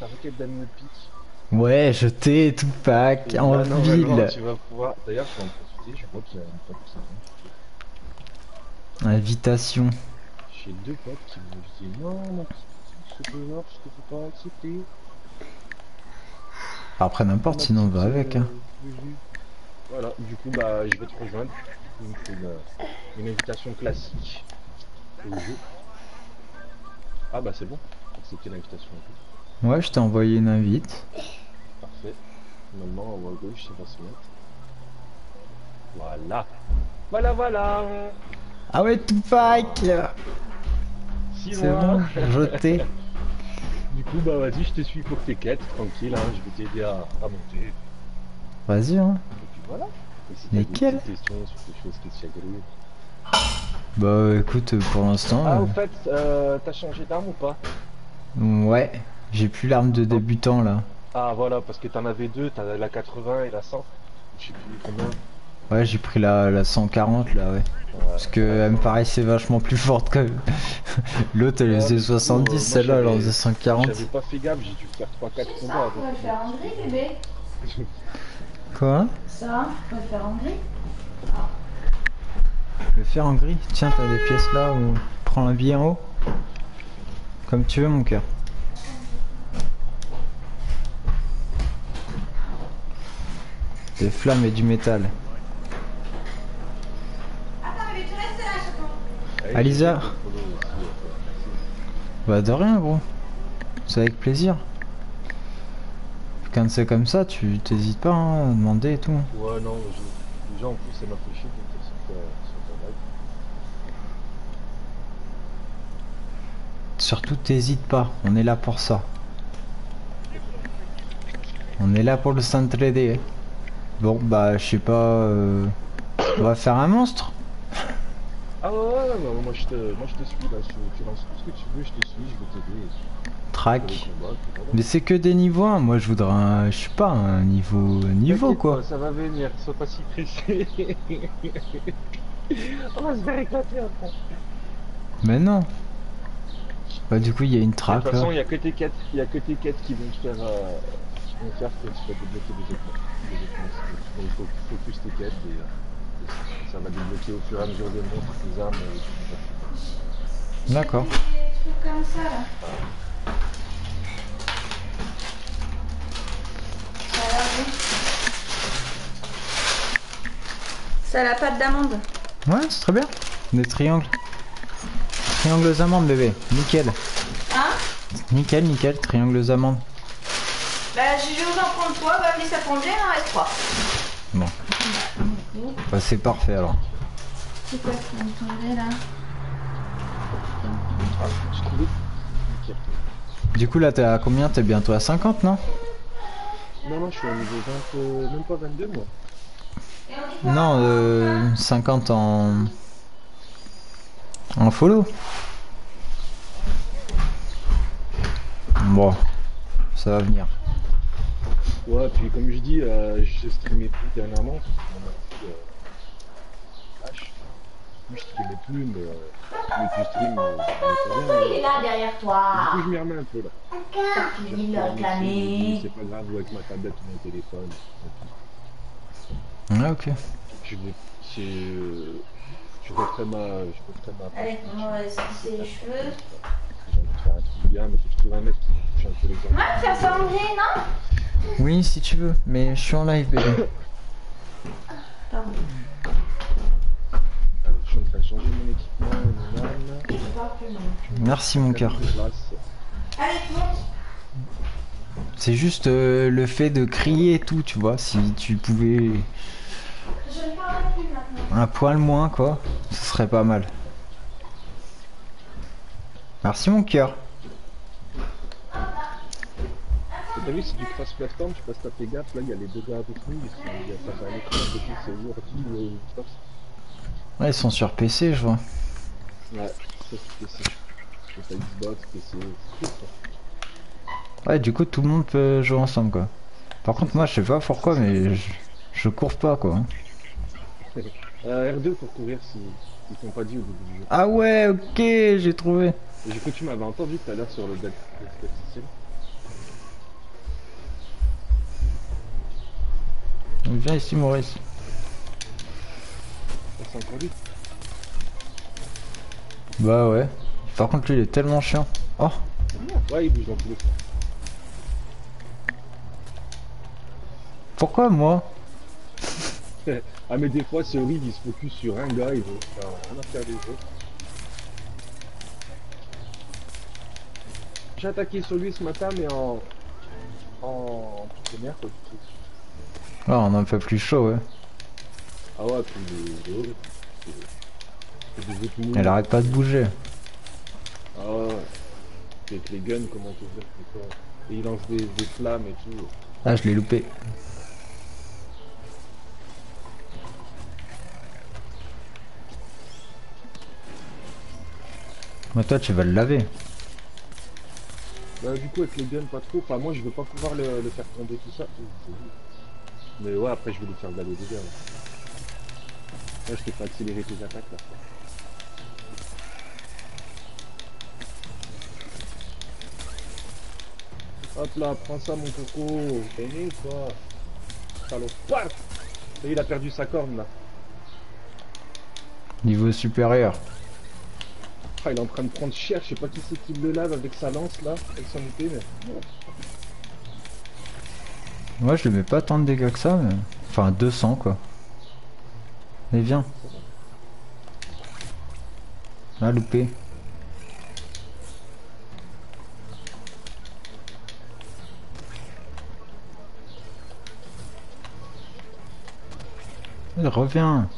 ta requête d'amis au pic. Ouais, je t'ai Tupac Et en là, normalement, ville. Tu vas pouvoir. D'ailleurs, vais en profiter. Je crois qu'il y a une pote qui Invitation. J'ai deux potes qui m'ont dit non, mon petit, ce dehors, je te fais pas accepter. Après n'importe, sinon on va avec. Hein. Voilà, du coup, bah, je vais te rejoindre. Il me faut une, une invitation classique au jeu. Ah, bah, c'est bon. Accepter l'invitation au jeu. Ouais, je t'ai envoyé une invite. Parfait. Maintenant, en haut à gauche, ça va se mettre. Voilà. Voilà, voilà. Ah ouais, Tupac Six C'est bon, je t'ai. Du coup, bah, vas-y, je te suis pour tes quêtes, tranquille, hein, je vais t'aider à, à monter. Vas-y, hein. Et puis voilà. Et si t'as des questions sur des choses qui te chagrinent. Bah écoute, pour l'instant. Ah, euh, au fait, euh, t'as changé d'arme ou pas? Ouais, j'ai plus l'arme de débutant là. Ah, voilà, parce que t'en avais deux, t'as la 80 et la 100. Je sais plus combien. Ouais, j'ai pris la, la 140 là, ouais. Ouais. Parce que elle me paraissait vachement plus forte que l'autre, elle Ouais, faisait du coup, euh, 70, moi, celle-là elle en faisait 140. J'avais pas fait gaffe, j'ai dû faire 3-4 Ça, combats. faut le faire en gris, bébé. Quoi? Ça, faut le faire en gris. Le faire en gris? Tiens, t'as des pièces là ou prends un billet en haut? Comme tu veux, mon cœur. Des flammes et du métal. Euh, Bah de rien, gros. C'est avec plaisir. Quand c'est comme ça, tu t'hésites pas hein, à demander et tout. Ouais, non, je- déjà en plus, ça m'a fait chier de me dire sur live. Surtout, t'hésites pas. On est là pour ça. On est là pour le s'entraider. Bon, bah, je sais pas. euh, On va faire un monstre. Ah ouais, ouais, ouais, ouais, moi, je te, moi je te suis là, tu, tu lances tout ce que tu veux, je te suis, je vais t'aider voilà. Mais c'est que des niveaux 1. Moi, je voudrais un. Je sais pas, un niveau. Niveau quoi. Ça va venir, sois pas si pressé. On va se faire éclater après. Mais non. Bah, du coup, il y a une De track toute là. façon, il y a que tes quêtes, il y a que tes quêtes qui vont te faire, euh, qui vont faire que tu vas débloquer des éclats. Donc il faut focus tes quêtes et, euh, et ça va débloquer au fur et à mesure des monstres, des armes. Et tout ça. D'accord. Des trucs comme ça, là. Ça a la pâte d'amande. Ouais, c'est très bien. Des triangles. Triangles aux amandes, bébé. Nickel. Hein? Nickel, nickel. Triangles aux amandes. Bah, je vais vous en prendre trois. Bah, mais ça prend bien, il en reste trois. Bon. Bah, c'est parfait alors. C'est quoi va me tomber, là? Du coup, là, t'es à combien? T'es bientôt à 50, non? Non, non, je suis au niveau 20, euh, même pas 22 moi. Non, euh, 50 en. En follow. Bon, ça va venir. Ouais, puis comme je dis, euh, je streamais plus dernièrement. parce euh, je streamais plus, mais euh, mais tu stream, euh, Il est là derrière Du toi. coup, je m'y remets un peu là. T'as fini de le C'est réclamer. c'est pas grave, ou avec ma tablette ou mon téléphone. Ouais, ok. Je vais. c'est, Je referai ma. Je referai ma. Allez, on va esquisser les cheveux. J'ai envie de faire un truc bien, mais faut que je trouve un mec qui touche un peu les gens. Ouais, faire ça en gris, non? Oui, si tu veux, mais je suis en live. Merci, mon cœur. C'est juste euh, le fait de crier et tout, tu vois. Si tu pouvais un poil moins, quoi, ce serait pas mal. Merci, mon cœur. T'as vu, c'est du cross-platform, je sais pas si t'as fait gaffe, là, il y a les deux gars avec nous, ils sont, il y a pas côté, c'est Wordy ou. Ouais, ils sont sur PC, je vois. Ouais, ça c'est PC. Xbox, PC, c'est cool ça. Ouais, du coup, tout le monde peut jouer ensemble, quoi. Par contre, moi, je sais pas pourquoi, mais je, je cours pas, quoi. Euh, R2 pour courir si ils t'ont pas dit au début du jeu. Ah ouais, ok, j'ai trouvé. Et cru que tu m'avais entendu tout à l'heure sur le deck Viens ici, Maurice. Encore. Bah ouais. Par contre, lui, il est tellement chiant. Oh, Ouais, il bouge dans tous les sens. pourquoi moi? Ah mais des fois c'est horrible, il se focus sur un gars, il veut faire rien à faire des autres. J'ai attaqué sur lui ce matin mais en... en... première quoi. Ah, on en fait plus chaud, ouais. Ah ouais, puis. Elle arrête pas de bouger. Ah ouais. Avec les guns, comment on peut faire Et il lance des, des flammes et tout. Ah, je l'ai loupé. Mais toi, tu vas le laver. Bah du coup avec les guns pas trop, enfin moi je veux pas pouvoir le, le faire tomber tout ça. Mais ouais après je vais lui faire baler des gars. Là, je t'ai pas accéléré tes attaques là. Hop là, prends ça mon coco, t'es né quoi Salopard Et il a perdu sa corne là. Niveau supérieur. Ah, il est en train de prendre cher, je sais pas qui c'est qui le lave avec sa lance là, avec son épée mais... Moi, je lui mets pas tant de dégâts que ça, mais... Enfin, 200, quoi. Mais viens. Ah, loupé. Eh, Reviens.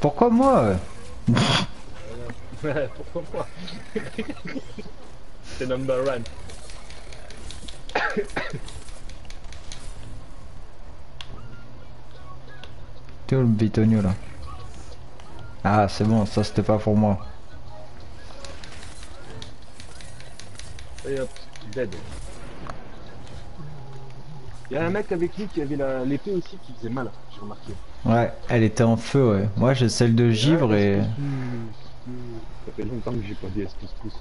Pourquoi moi? Ouais, pourquoi moi? C'est number one. T'es où le bitonio là? Ah c'est bon, ça c'était pas pour moi. Et hop, dead. Il y a un mec avec lui qui avait l'épée aussi qui faisait mal, j'ai remarqué. Ouais, elle était en feu ouais. Moi j'ai celle de givre Ouais, et... Ça fait longtemps que j'ai pas dit espèce plus.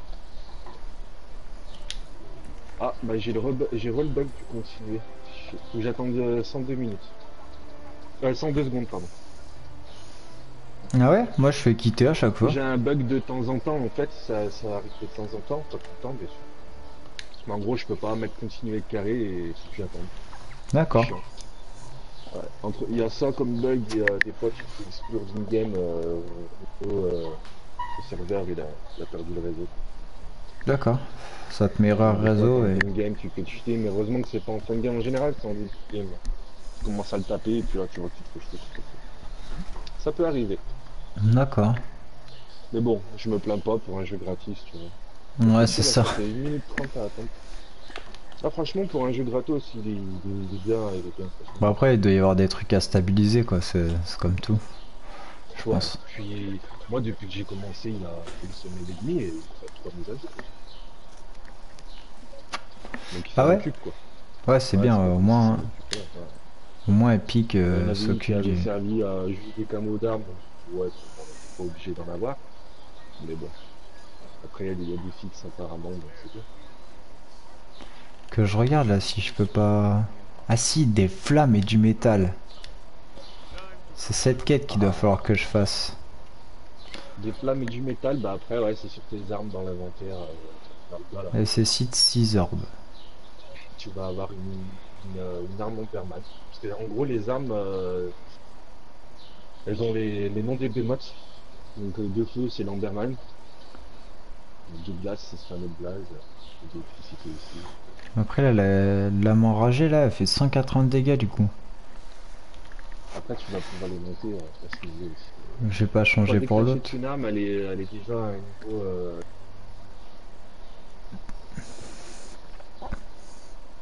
Ah, bah j'ai le j'ai roll bug pour continuer. Faut que j'attende euh, 102 minutes. Euh, 102 secondes, pardon. Ah ouais? Moi je fais quitter à chaque fois. J'ai un bug de temps en temps en fait, ça, ça arrive de temps en temps, pas tout le temps bien sûr. Mais en gros je peux pas mettre continuer le carré et j'attende. D'accord. Ouais, entre, il y a ça comme bug, des fois tu peux exclure d'une game euh, au euh, le serveur il a, il a perdu le réseau. D'accord. Ça te met erreur réseau et... Une game tu peux cheater mais heureusement que c'est pas en fin de game en général, c'est en début de game. Tu commences à le taper et puis là tu vois que tu te te fais. Ça peut arriver. D'accord. Mais bon, je me plains pas pour un jeu gratis, tu vois. Ouais c'est ça. fait 1 minute 30 à attendre. Ah, franchement, pour un jeu gratos, il est, il est- bien, il est bien. Bon après il doit y avoir des trucs à stabiliser quoi, c'est comme tout. Je Ouais. pense. Puis, moi, depuis que j'ai commencé, il a une semaine et demie, et ça a trois jour. Donc, il Ah ouais quoi. Ouais c'est Ouais, bien, au moins... ouais. Au moins Epic euh, s'occupe du... servi à jouer des camos d'armes, ouais, pas obligé d'en avoir. Mais bon. Après, il y a des, des fixes apparemment, donc c'est bien. Que je regarde là si je peux pas... Ah si, des flammes et du métal. C'est cette quête qu'il doit falloir que je fasse. Des flammes et du métal, bah après, ouais, c'est sur tes armes dans l'inventaire. euh, dans le plat, là. Elle nécessite 6 orbes. tu vas avoir une, une, euh, une arme en permanence. Parce que en gros les armes euh, elles ont les, les noms des bémotes. Donc euh, de feu c'est l'Enderman. De glace c'est aussi. Après là, la lame enragée là, elle fait 180 dégâts du coup. Après, tu vas pouvoir les monter à ce niveau aussi. Je vais pas que pour l'autre. une arme, elle est, elle est déjà à un niveau. euh,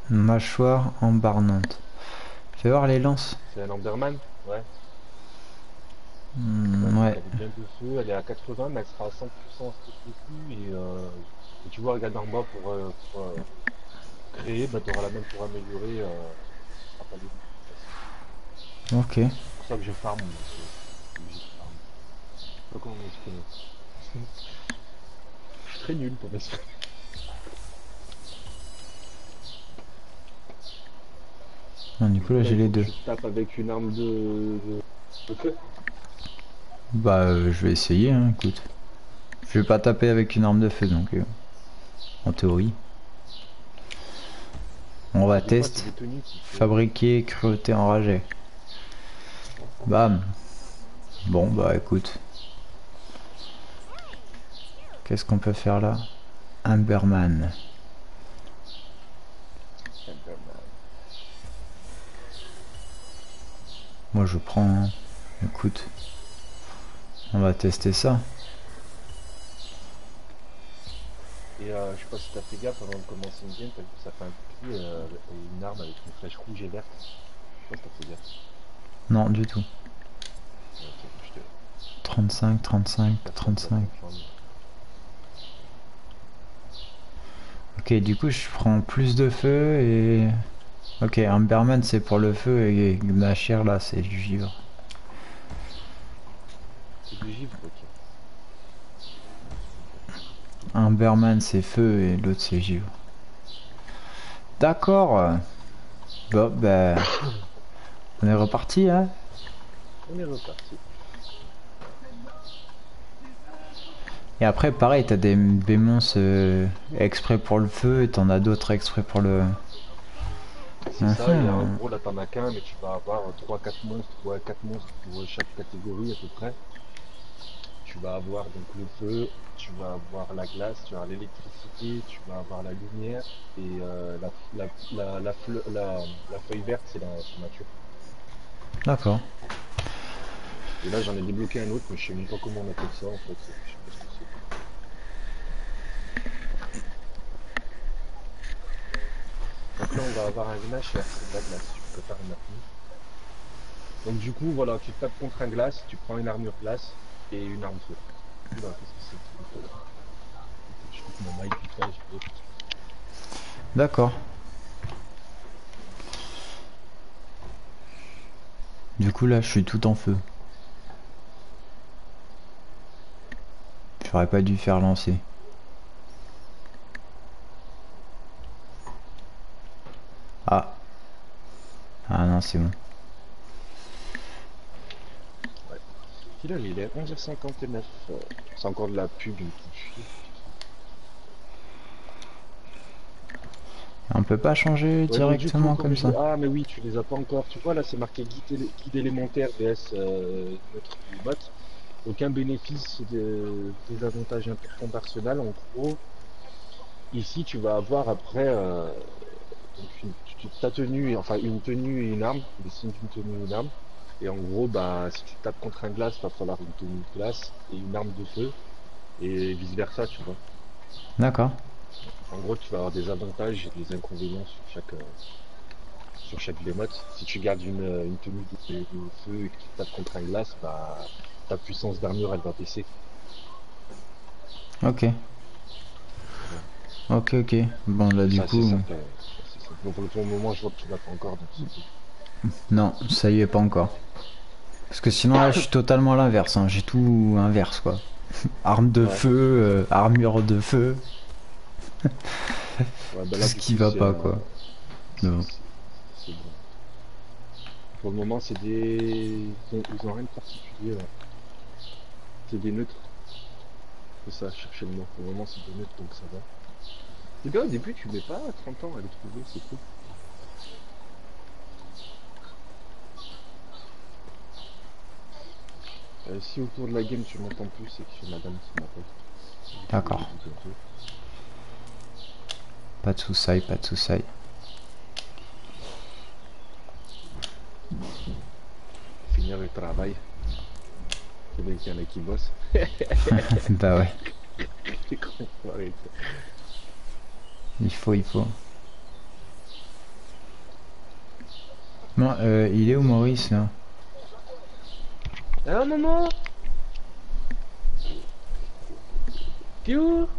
Mâchoire embarnante. Fais voir les lances. C'est un Enderman? Ouais. Hmm, ouais. Elle est bien de feu, elle est à 80, mais elle sera à 100% dessus. Et, euh, et tu vois, regarde en bas pour, euh, pour, euh, créer, bah, tu auras la même pour améliorer. Euh, Ok. C'est pour ça que je farm. je. Je sais comment m'exprimer. Je suis très nul pour m'exprimer. Du coup là j'ai les deux. Tu tapes avec une arme de, de, de feu. Bah euh, je vais essayer, hein, écoute. Je vais pas taper avec une arme de feu donc. euh, en théorie. On va font- Fabriquer cruauté enragée. Bam. Bon bah écoute. Qu'est-ce qu'on peut faire là? Amberman. Moi je prends. hein. Écoute. On va tester ça. Et euh, je sais pas si t'as fait gaffe avant de commencer une game, ça fait un petit euh, une arme avec une flèche rouge et verte. Je sais pas si t'as fait gaffe. Non du tout. Ok, je te 35, 35, je te 35. confirme. Ok, du coup, je prends plus de feu et. Ok, Amberman c'est pour le feu et Gnashir là c'est du givre. C'est du givre, ok. Amberman c'est feu et l'autre c'est givre. D'accord. Bon, ben. On est reparti, hein On est reparti. Et après, pareil, t'as des, des monstres euh, exprès pour le feu et t'en as d'autres exprès pour le. C'est ça, et en Mhm. gros là t'en as qu'un, mais tu vas avoir 3-4 monstres, ouais 4 monstres pour chaque catégorie à peu près. Tu vas avoir donc le feu, tu vas avoir la glace, tu vas avoir l'électricité, tu vas avoir la lumière, et euh, la, la, la, la, fleu- la, la feuille verte c'est la nature. D'accord. Et là j'en ai débloqué un autre, mais je sais même pas comment on appelle ça en fait. Je sais pas ce que c'est. Donc là on va avoir un gnache et c'est de la glace, tu peux faire une armure. Donc du coup voilà, tu te tapes contre un glace, tu prends une armure glace et une arme feu. Oula, qu'est-ce que c'est Je coupe mon mic je peux- D'accord. Du coup, là, je suis tout en feu. J'aurais pas dû faire lancer. Ah. Ah non, c'est bon. Il est 11h59, euh, c'est encore de la pub, une. On peut pas changer Ouais, directement coup, comme ça. Ah, mais oui, tu les as pas encore. Tu vois, là, c'est marqué guide, élé- guide élémentaire VS euh, notre bot. Aucun bénéfice, de, des avantages importants d'Arsenal. En gros, ici, tu vas avoir après euh, une, ta tenue, enfin une tenue et une arme, des signes d'une tenue et une arme. Et en gros, bah, si tu tapes contre un glace, va falloir une tenue de glace et une arme de feu. Et vice versa, tu vois. D'accord. En gros, tu vas avoir des avantages et des inconvénients sur chaque, euh, sur chaque démote. Si tu gardes une, euh, une tenue de, de feu et que tu tapes contre un glace, bah, ta puissance d'armure elle va baisser. Ok. Ok, ok. Bon, là, du Ça, coup. Donc, pour le moment, je vois que tu l'as pas encore. Donc. Non, ça y est pas encore. Parce que sinon là je suis totalement à l'inverse, hein. j'ai tout inverse quoi. Arme de Ouais. feu, euh, armure de feu, Ouais, bah, là, ce qui coup, va c'est, pas euh, quoi. c'est- Non. c'est- c'est bon. Pour le moment, c'est des. Ils ont, ils ont rien de particulier. là. C'est des neutres. C'est ça, chercher le mot. Pour le moment, c'est des neutres, donc ça va. Les gars, au début, tu mets pas 30 ans à les trouver, c'est cool. Euh, si au cours de la game tu m'entends plus, c'est que c'est madame qui m'appelle. D'accord. Pas de sous-saille, pas de sous-saille. Finir le travail. C'est bien qu'il y en a qui bossent. bah ouais, il faut, il faut. Non, euh, il est où Maurice là? Ah maman T'es où?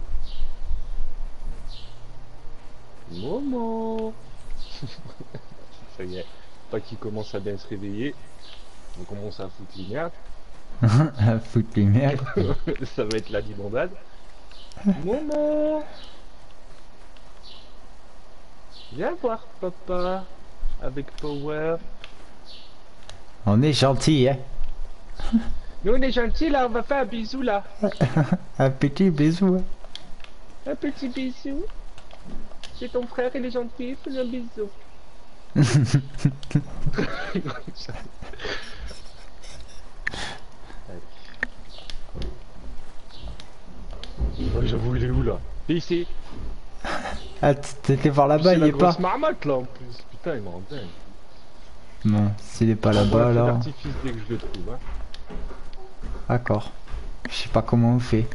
Maman Ça y est, pas qu'il commence à bien se réveiller. On commence à foutre les merdes. À foutre les merdes. Ça va être la débandade. Maman Viens voir papa avec Power. On est gentil, hein Nous on est gentils là, on va faire un bisou là. Un petit bisou. hein. Un petit bisou. C'est ton frère, il est gentil, fais un bisou. Oh, J'avoue, il est où là? Ici. Ah, t'étais par là-bas, C'est il est pas marmotte là en plus. Putain, il me rend dingue. Non, s'il est pas là-bas alors. d'artifice dès que je le trouve. Hein. D'accord. Je sais pas comment on fait.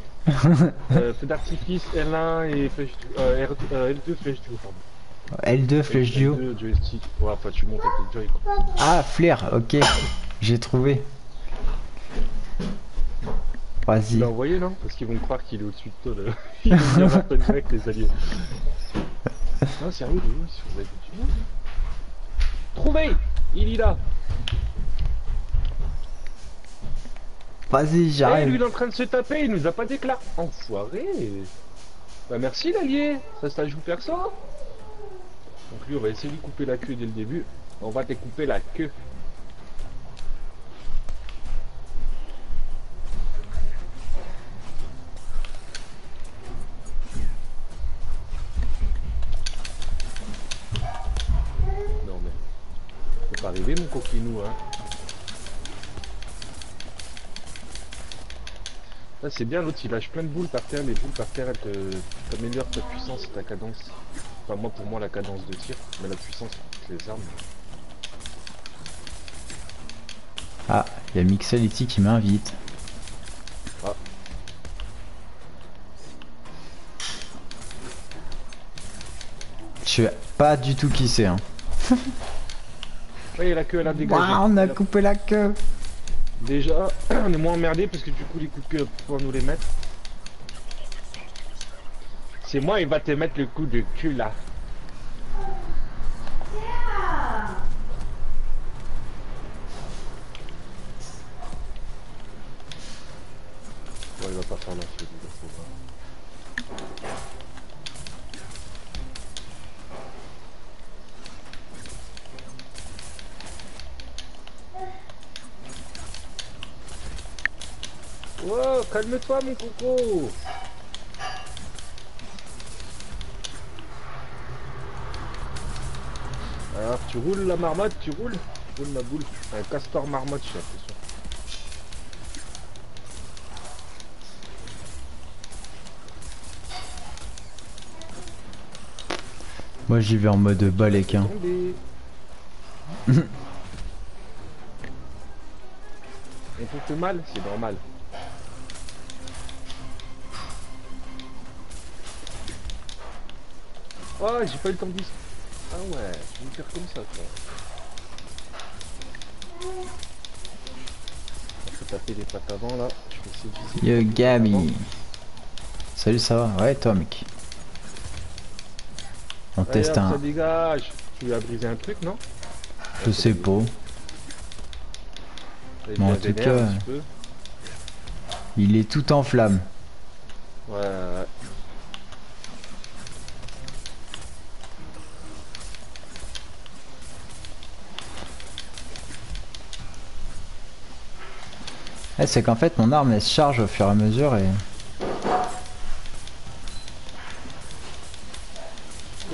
Euh, feu d'artifice L1 et flèche du... euh, euh, L2 flèche du haut, pardon. L2 flèche du haut. L2 joystick. Ouais, enfin tu montes avec le joy quoi. Ah, flair, ok. J'ai trouvé. Vas-y. l'as envoyé non? Parce qu'ils vont croire qu'il est au-dessus de toi là. Ils vont direct les alliés. Non sérieux, vous avez Trouvé Il est là Vas-y, Eh, lui il est en train de se taper, il nous a pas déclaré. Enfoiré Bah merci l'allié, ça ça joue perso. Donc lui on va essayer de lui couper la queue dès le début. On va te couper la queue. Non mais... Faut pas arriver mon coquinou hein. Là c'est bien, l'autre il lâche plein de boules par terre, les boules par terre elles te t'améliorent ta puissance et ta cadence. Enfin moi pour moi la cadence de tir, mais la puissance pour les armes. Ah, il y a Mixel ici qui m'invite. Ah. Je sais pas du tout qui c'est. Hein. Ouais la queue elle a dégagé. Ouah, on a coupé la queue. Déjà, on est moins emmerdé parce que du coup les coups de queue pour nous les mettre. C'est moi il va te mettre le coup de cul là. Bon il va pas faire la calme-toi mon coco Alors tu roules la marmotte, tu roules Tu roules la boule. Un castor marmotte j'ai l'impression. Moi j'y vais en mode balèque. Hein. Te fait mal, c'est normal. J'ai pas eu le temps de. Ah ouais, je vais me faire comme ça, quoi. Je vais taper les pattes avant, là. Je vais essayer de. Yo Gami. Salut, ça va? Ouais, toi mec. On Allez, teste hop, ça un. dégage. Tu as brisé un truc, non? Je sais pas. Mais en bien tout cas- un. Il est tout en flamme. Ouais, ouais. Eh, c'est qu'en fait mon arme elle se charge au fur et à mesure et.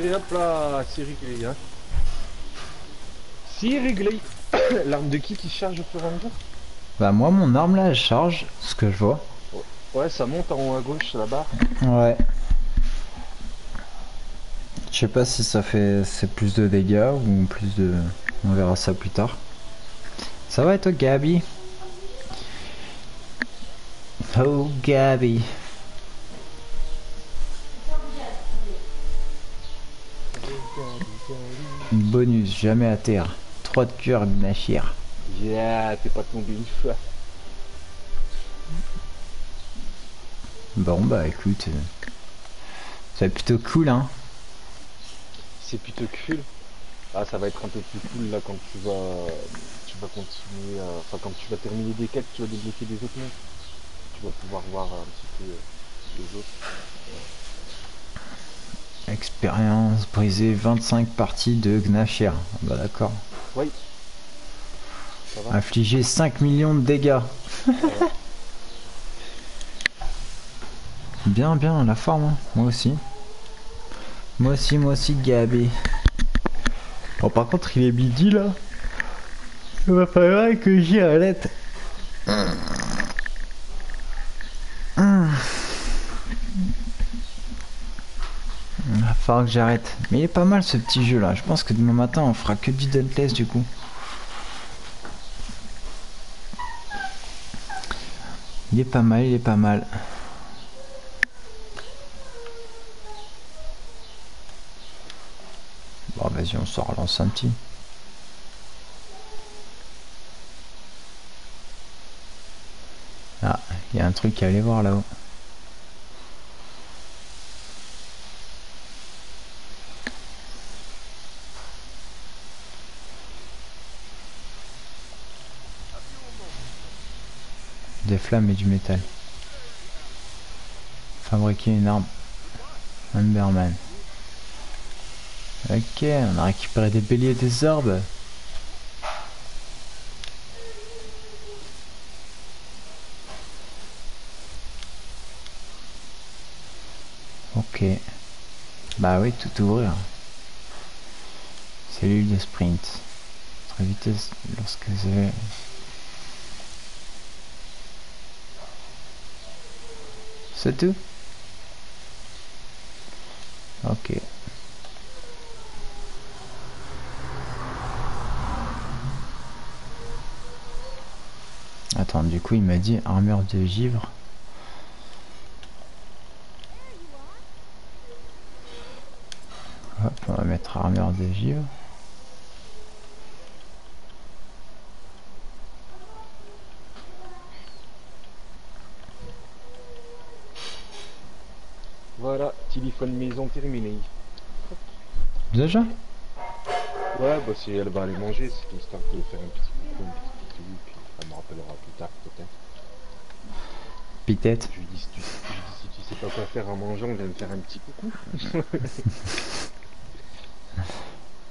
Et hop là, c'est réglé, hein. C'est réglé. L'arme de qui qui charge au fur et à mesure? Bah moi mon arme là elle charge, ce que je vois. Ouais, ça monte en haut à gauche, la barre. Ouais. Je sais pas si ça fait c'est plus de dégâts ou plus de. On verra ça plus tard. Ça va et toi Gabi? Oh Gabi. Bonus, jamais à terre. 3 de cœur, Gnachir. Yeah, t'es pas tombé une fois. Bon bah écoute, euh, c'est plutôt cool hein. C'est plutôt cool. Ah, ça va être un peu plus cool là quand tu vas, tu vas continuer, à- enfin quand tu vas terminer des quêtes, tu vas débloquer des autres mondes. Tu vas pouvoir voir un petit peu euh, les autres. Expérience brisée, 25 parties de Gnachir. Bah d'accord. Oui. Ça va Infligé 5 millions de dégâts. bien, bien, la forme. hein. Moi aussi. Moi aussi, moi aussi, Gabé. Bon, par contre, il est midi là. Il va falloir que j'y arrête. Il va que j'arrête. Mais il est pas mal ce petit jeu là. Je pense que demain matin on fera que du Dauntless du coup. Il est pas mal, il est pas mal. Bon vas-y on s'en relance un petit. Ah, il y a un truc à aller voir là-haut. Flammes et du métal. Fabriquer une arme. Humberman. Ok, on a récupéré des béliers et des orbes. Ok. Bah oui, tout ouvrir. Cellule de sprint. Très vitesse lorsque vous avez... C'est tout? Ok. Attends, du coup il m'a dit armure de givre. Hop, on va mettre armure de givre. Voilà, téléphone maison terminé. Déjà? Ouais, bah si elle va aller manger, c'est histoire de faire un petit coucou, un petit bisou, puis elle me rappellera plus tard peut-être. Peut-être. Je lui dis, si tu, je si sais pas quoi faire en mangeant, viens me faire un petit coucou.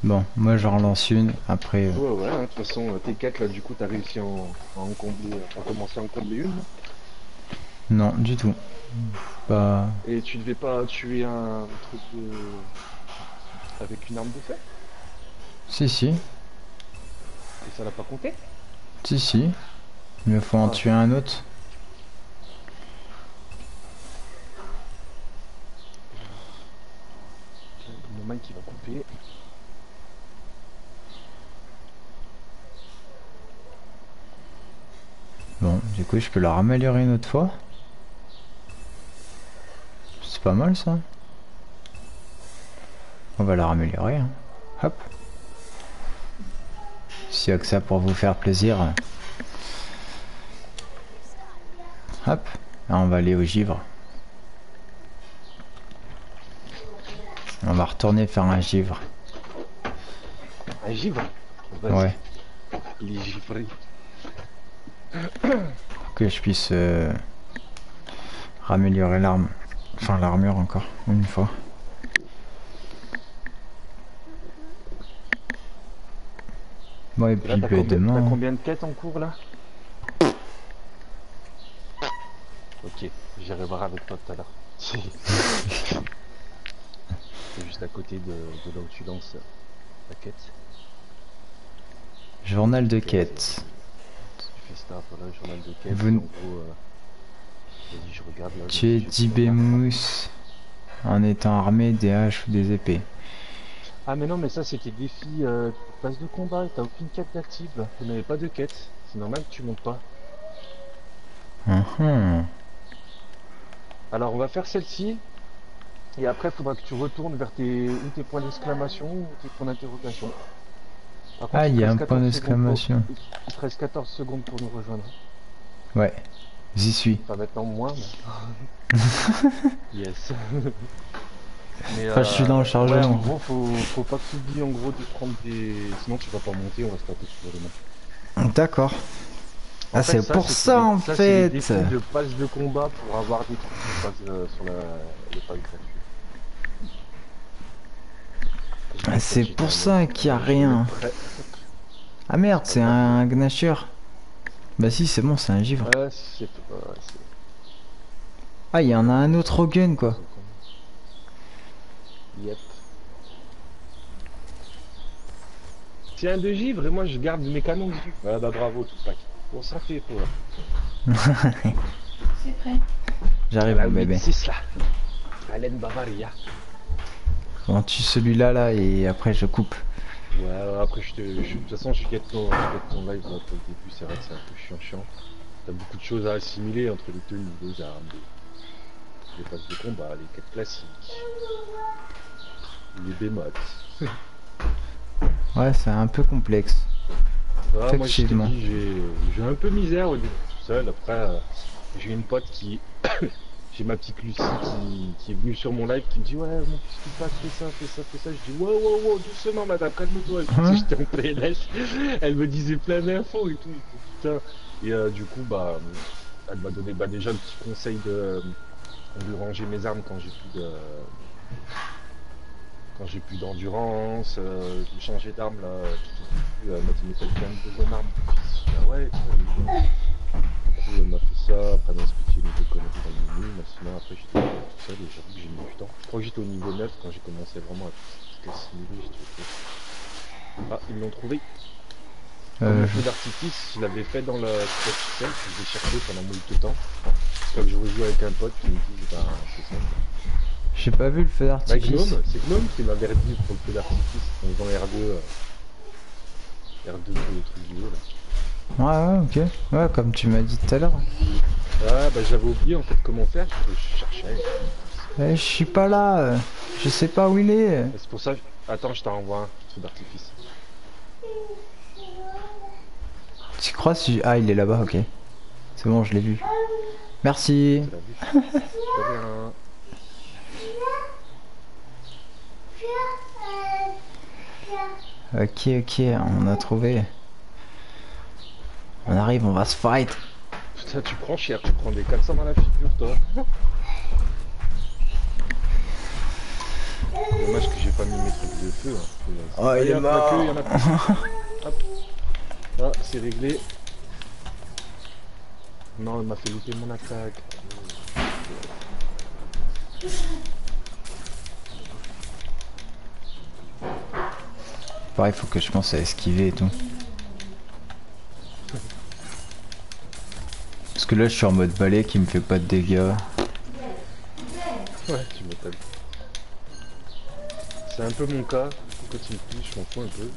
Bon, moi j'en relance une. Après, euh, Ouais, ouais, hein, de toute façon, euh, tes 4 là, du coup, t'as réussi à en, à en combler, à commencer à en combler une. non, du tout. Et tu devais pas tuer un truc de... avec une arme de feu si, si. Et ça l'a pas compté? Si, si. Mais faut en Ah. tuer un autre. Mon mic qui va couper. Bon, du coup, je peux la raméliorer une autre fois. Pas mal ça. On va la raméliorer. hein. Hop. S'il y a que ça pour vous faire plaisir. Hop. Là, on va aller au givre. On va retourner faire un givre. Un givre Ouais. Les givrés. Pour que je puisse euh, raméliorer l'arme. Enfin, l'armure encore, une fois. Bon, et Là, puis combien, demain. t'as hein. combien de quêtes en cours là? Ok, j'irai voir avec toi tout à l'heure. C'est juste à côté de, de là où tu lances la quête. Journal de quête. Tu fais ça, voilà, journal de quête. Vous- euh, je regarde là. Tu es je- je- 10 bémousse en étant armé des haches ou des épées. Ah mais non mais ça c'était défi euh, passe de combat, t'as aucune quête d'active là. Vous n'avez pas de quête. C'est normal que tu montes pas. Mhm. Alors on va faire celle-ci. Et après il faudra que tu retournes vers tes, ou tes points d'exclamation ou tes points d'interrogation. Ah, il y a un point 14 secondes pour- d'exclamation. Il te reste 14 secondes pour nous rejoindre. Ouais, j'y suis. Enfin maintenant moins mais... yes. Mais, Enfin, je suis dans le ouais, chargement. en gros faut, faut pas que oublies en gros de prendre des... Sinon tu vas pas monter, on va se taper sur les mains. D'accord. Ah, c'est pour ça en ça, c'est des fait. défis de passe de combat pour avoir des trucs qui passent euh, sur la, le pack gratuit. C'est pour ça qu'il y a rien. Ah merde, c'est un gnasher. Bah si, c'est bon, c'est un givre. Ouais, c'est... ouais, c'est- Ah, il y en a un autre au gun quoi. Yep. C'est un de givre et moi je garde mes canons. Ah bah bravo tout pack. Bon ça fait quoi. C'est prêt. J'arrive mon bébé. 8-6 là. Allen Bavaria. On tue celui-là là et après je coupe. Ouais, après je te. je- De toute façon je guette ton, je ton live là, pour le début, c'est vrai que c'est un peu chiant chiant. T'as beaucoup de choses à assimiler entre les tenues, les armes, les, les phases de combat, les quêtes classiques. Les bémotes. Ouais, c'est un peu complexe. Ah, moi, je t'ai Effectivement. j'ai un peu misère au début tout seul. Après, euh, j'ai une pote qui. J'ai ma petite Lucie qui, qui est venue sur mon live qui me dit Ouais, mon tu passes, fais ça, fais ça, fais ça. Je dis Ouais, ouais, ouais, doucement, madame, calme-toi. Hein J'étais en PLS. Elle me disait plein d'infos et tout. Putain. Et euh, du coup, bah, elle m'a donné bah, déjà le petit conseil de, de ranger mes armes quand j'ai plus de. Quand j'ai plus d'endurance, euh, de changer d'arme là, tout même besoin d'armes mon fils. Je dis, ah ouais, coup, elle m'a fait ça, après elle m'a expliqué deux conneries dans le menu, mais sinon après j'étais tout seul et j'avoue que j'ai mis du temps. Je crois que j'étais au niveau 9 quand j'ai commencé vraiment à tout assimiler. Ah, ils l'ont trouvé. Comme Euh, le feu d'artifice, je l'avais fait dans le code officiel, que je l'ai cherché pendant moult de temps. Que je rejoue avec un pote qui me dit bah c'est ça. J'ai pas vu le feu Bah, d'artifice. Gnome, c'est Gnome qui m'avait dit pour le feu d'artifice en faisant R2. euh, R2 pour le truc du haut là. Ouais, ouais, ok. Ouais, comme tu m'as dit tout à l'heure. Ah bah j'avais oublié en fait comment faire, je cherchais. Eh, je suis pas là. Je sais pas où il est. Et C'est pour ça. Attends, je t'en renvoie un feu d'artifice. Tu crois si... Ah, il est là-bas, ok. C'est bon, je l'ai vu. Merci. Vu rien. Ok, ok, on a trouvé. On arrive, on va se fight. Putain, tu prends cher, tu prends des 400 dans la figure toi. Dommage que j'ai pas mis mes trucs de feu. Hein. Oh, il est y en a mort. que, il y en a. Hop. Ah, c'est réglé. Non, il m'a fait louper mon attaque. Pareil, faut que je pense à esquiver et tout. Parce que là, je suis en mode balai qui me fait pas de dégâts. Ouais, tu m'étonnes. C'est un peu mon cas. Quand il me je m'en fous un peu.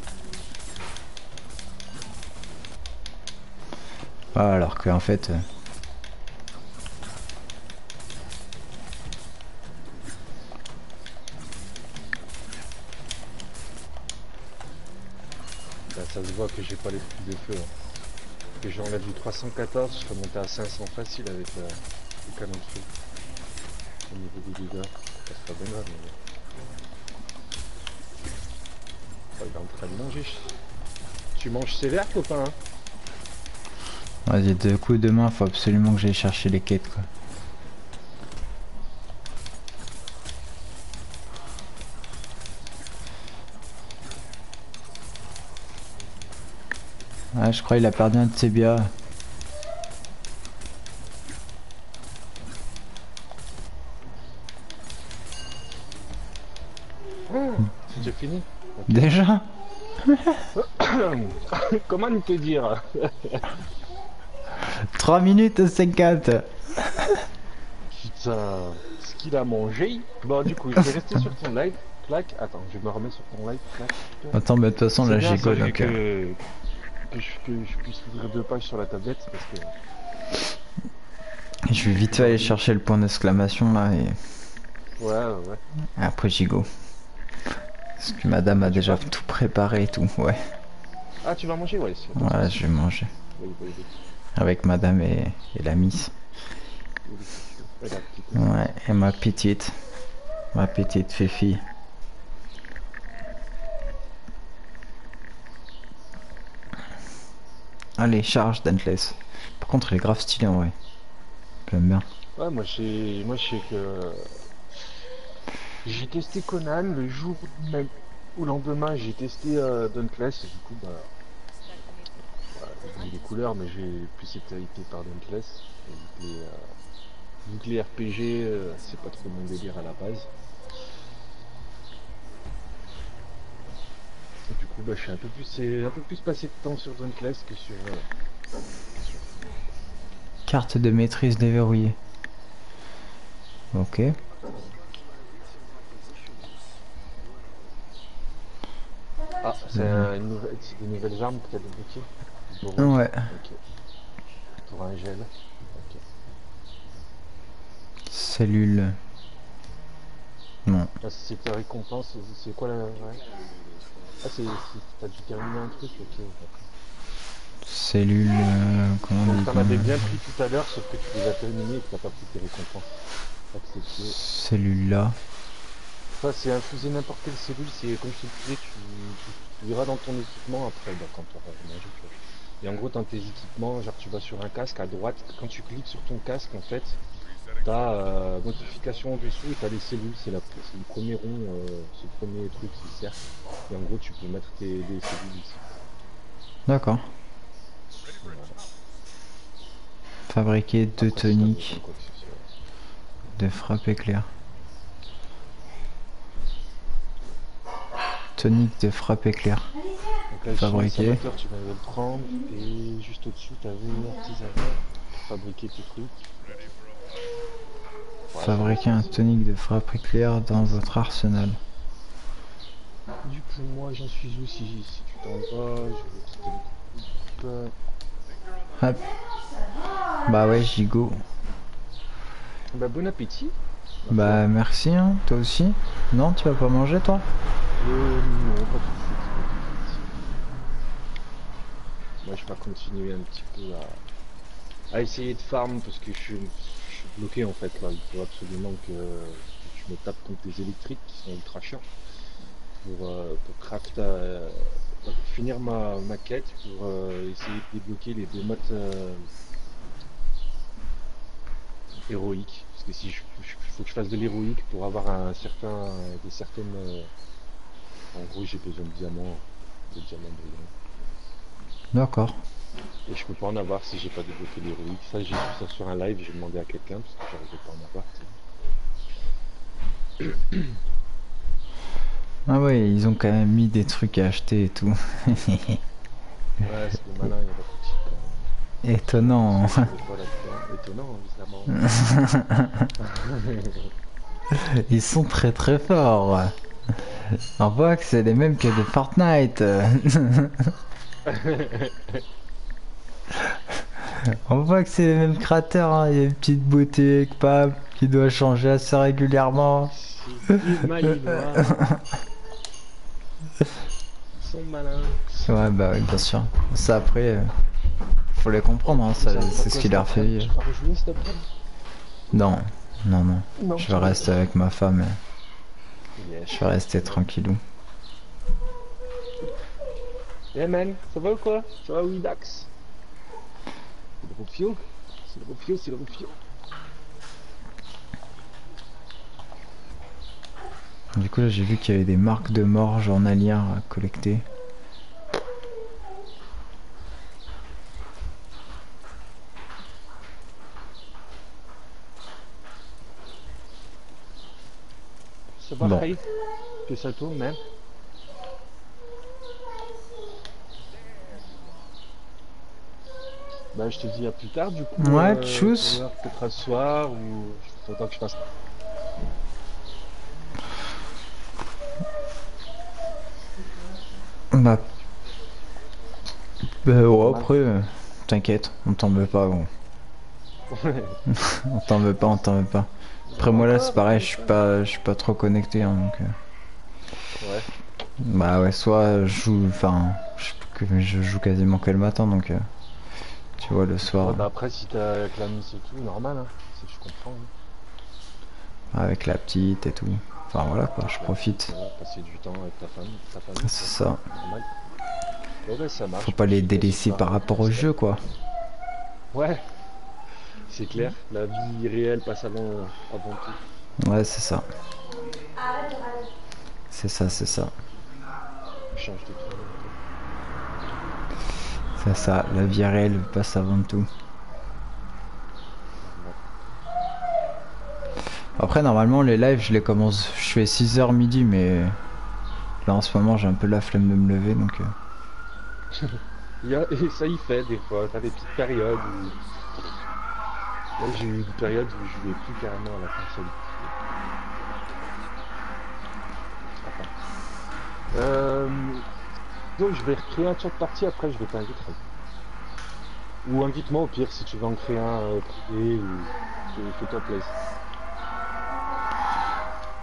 Ah, alors que en fait... euh, Bah, ça se voit que j'ai pas les trucs de feu. Hein. Que j'enlève du 314, je peux monter à 500 facile avec le canon de. Au niveau des dégâts, ça sera bien grave. Mais... Oh, il est en train de manger. Tu manges sévère, copain hein? Vas-y, deux coups de main, faut absolument que j'aille chercher les quêtes, quoi. Je crois qu'il a perdu un de ses biens. C'est déjà fini Déjà Comment te dire? 3 minutes 50 Putain, ce qu'il a mangé. Bon, du coup, je vais rester sur ton live. Clac, attends, je me remets sur ton live. Clac. Attends, mais de toute façon, là, j'ai donc... euh, que, que, je, que je puisse ouvrir deux pages sur la tablette parce que. Je vais vite aller chercher le point d'exclamation, là, et Ouais, ouais, ouais. après, j'y go. Parce que madame a déjà tout préparé et tout, ouais. Ah, tu vas manger Ouais, Voilà, je vais manger. Oui, oui, oui. Avec madame et, et la miss. Ouais. Ouais, et ma petite. Ma petite Fifi. Allez, charge Dentless. Par contre, il est grave stylé en vrai. J'aime bien. Ouais, moi j'ai, moi je sais que j'ai testé Conan le jour même au lendemain, j'ai testé euh, et du coup bah, bah, j'ai les couleurs, mais j'ai plus été hypé par Dauntless. Vu que les, euh, RPG euh, c'est pas trop mon délire à la base. Du coup bah je suis un peu plus, c'est un peu plus passé de temps sur Dauntless que sur. euh, sur- Carte de maîtrise déverrouillée. Ok. Ah, c'est un- une nouvelle- des nouvelles armes que t'as débloquées Pour- Ouais. Pour un gel. Cellule. Non. Ah, c'est ta récompense, c'est- c'est quoi la. Ouais. Ah, c'est. T'as dû terminer un truc, ok. Cellule. euh, comment Donc t'en avais bien pris tout à l'heure, sauf que tu les as terminés et que t'as pas pris tes récompenses. Accepté. Cellule là. Ça, c'est infuser n'importe quelle cellule, c'est comme je te disais, tu, tu, tu verras dans ton équipement après, bah, quand tu auras mangé. Et en gros, dans tes équipements, genre tu vas sur un casque à droite, quand tu cliques sur ton casque, en fait, t'as euh, notification en dessous et t'as les cellules, c'est le premier rond, euh, c'est le premier truc, le cercle. Et en gros, tu peux mettre tes, des cellules ici. D'accord. Voilà. Fabriquer deux Après, toniques de ce frappe éclair. Tonique de frappe éclair. Donc là, tu vas le prendre et juste au-dessus, t'avais artisanat pour fabriquer tes trucs. Voilà. Fabriquer un tonique de frappe éclair dans votre arsenal. Du coup, moi j'en suis où si, si tu t'en vas Je vais quitter. Hop. Bah ouais, j'y go. Bah, bon appétit. Bah merci, hein. toi aussi. Non, tu vas pas manger toi? Euh, non, pas tout de suite. Moi je vais continuer un petit peu à, à essayer de farm parce que je suis bloqué en fait là. Il faut absolument que, je me tape contre des électriques qui sont ultra chiants pour, euh, pour craft, euh, finir ma, ma quête pour euh, essayer de débloquer les deux modes héroïques. Parce que si je, je- faut que je fasse de l'héroïque pour avoir un certain, des certaines. euh, en gros, j'ai besoin de diamants, de diamants brillants. D'accord. Et je peux pas en avoir si j'ai pas débloqué l'héroïque. Ça, j'ai vu ça sur un live, j'ai demandé à quelqu'un parce que j'arrivais pas à en avoir. Ah ouais, ils ont quand même mis des trucs à acheter et tout. Ouais, c'est des malins, il y a même. Étonnant. Étonnant, évidemment. Ils sont très très forts. On voit que c'est les mêmes que de Fortnite. On voit que c'est les mêmes créateurs. hein. Il y a une petite boutique, pam, qui doit changer assez régulièrement. Ils sont malins. Ouais, bah oui, bien sûr. Ça après, euh, faut les comprendre. hein, C'est ce qui leur fait vivre. Non, non, non. Non. Je vais rester avec ma femme. et Yes. Je vais rester tranquillou. Eh man, ça va ou quoi? Ça va, Dax le Rufio C'est le Rufio, c'est le Rufio. Du coup, là, j'ai vu qu'il y avait des marques de mort journalières à collecter. Ça va, Bon. Que ça tourne, même? Bah, je te dis à plus tard, du coup. Ouais, euh, tchuss. Peut-être à ce soir ou. Faut attendre que je fasse. Bah. Bah ouais, après, euh, t'inquiète, on t'en veut pas, gros. on t'en veut pas, on t'en veut pas. Après moi là c'est pareil, je suis pas, je suis pas trop connecté hein, donc. euh, Ouais. Bah ouais, soit je joue, enfin, je, je joue quasiment que le matin donc. euh, tu vois le soir Ouais, bah après, si t'as avec la miss et tout, normal, hein. Je comprends. hein. avec la petite et tout. Enfin voilà quoi, je profite. Ouais, passer du temps avec ta famille, ta famille. C'est ça. Normal. Ouais, ça marche. Faut pas les délaisser par rapport au jeu quoi. Ouais. C'est clair, la vie réelle passe avant, avant tout. Ouais c'est ça. C'est ça, c'est ça. Change de. C'est ça, la vie réelle passe avant tout. Après, normalement, les lives, je les commence. Je fais 6h midi, mais là en ce moment, j'ai un peu la flemme de me lever donc. euh, Il y a- et ça y fait des fois, t'as des petites périodes où. J'ai eu une période où je jouais plus carrément à la console. Enfin. Euh... Donc je vais recréer un chat partie après je vais t'inviter. Ou invite-moi au pire si tu veux en créer un euh, privé ou fais- fais-toi plaisir.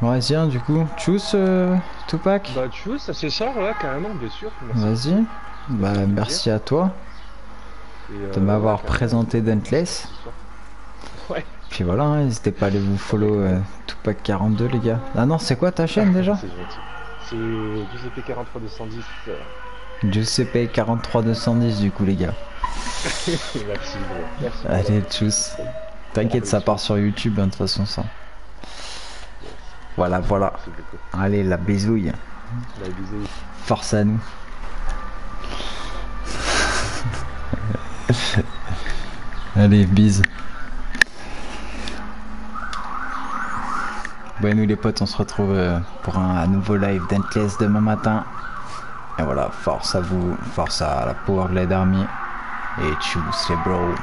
Bon, vas-y, hein, du coup, tchuss, euh, Tupac. Bah vois ça c'est ça ouais carrément bien sûr. Vas-y. Bah, merci à toi Et, euh, de m'avoir ouais, carrément. présenté Dauntless. Ouais. Puis voilà, hein, n'hésitez pas à aller vous follow euh, Tupac42, les gars. Ah non, c'est quoi ta chaîne déjà C'est gentil. C'est Giuseppe 43 210. Giuseppe 43210 du coup, les gars. Merci gros. Merci. Allez, tchuss. T'inquiète, ça part sur YouTube, hein, de toute façon, ça. Voilà, voilà. Allez, la bisouille. Bah, bisous. Force à nous. Allez, bise. Bon, nous les potes, on se retrouve euh, pour un, nouveau live d'Endless demain matin. Et voilà, force à vous, force à la Power Glide Army. Et tchuss les bros.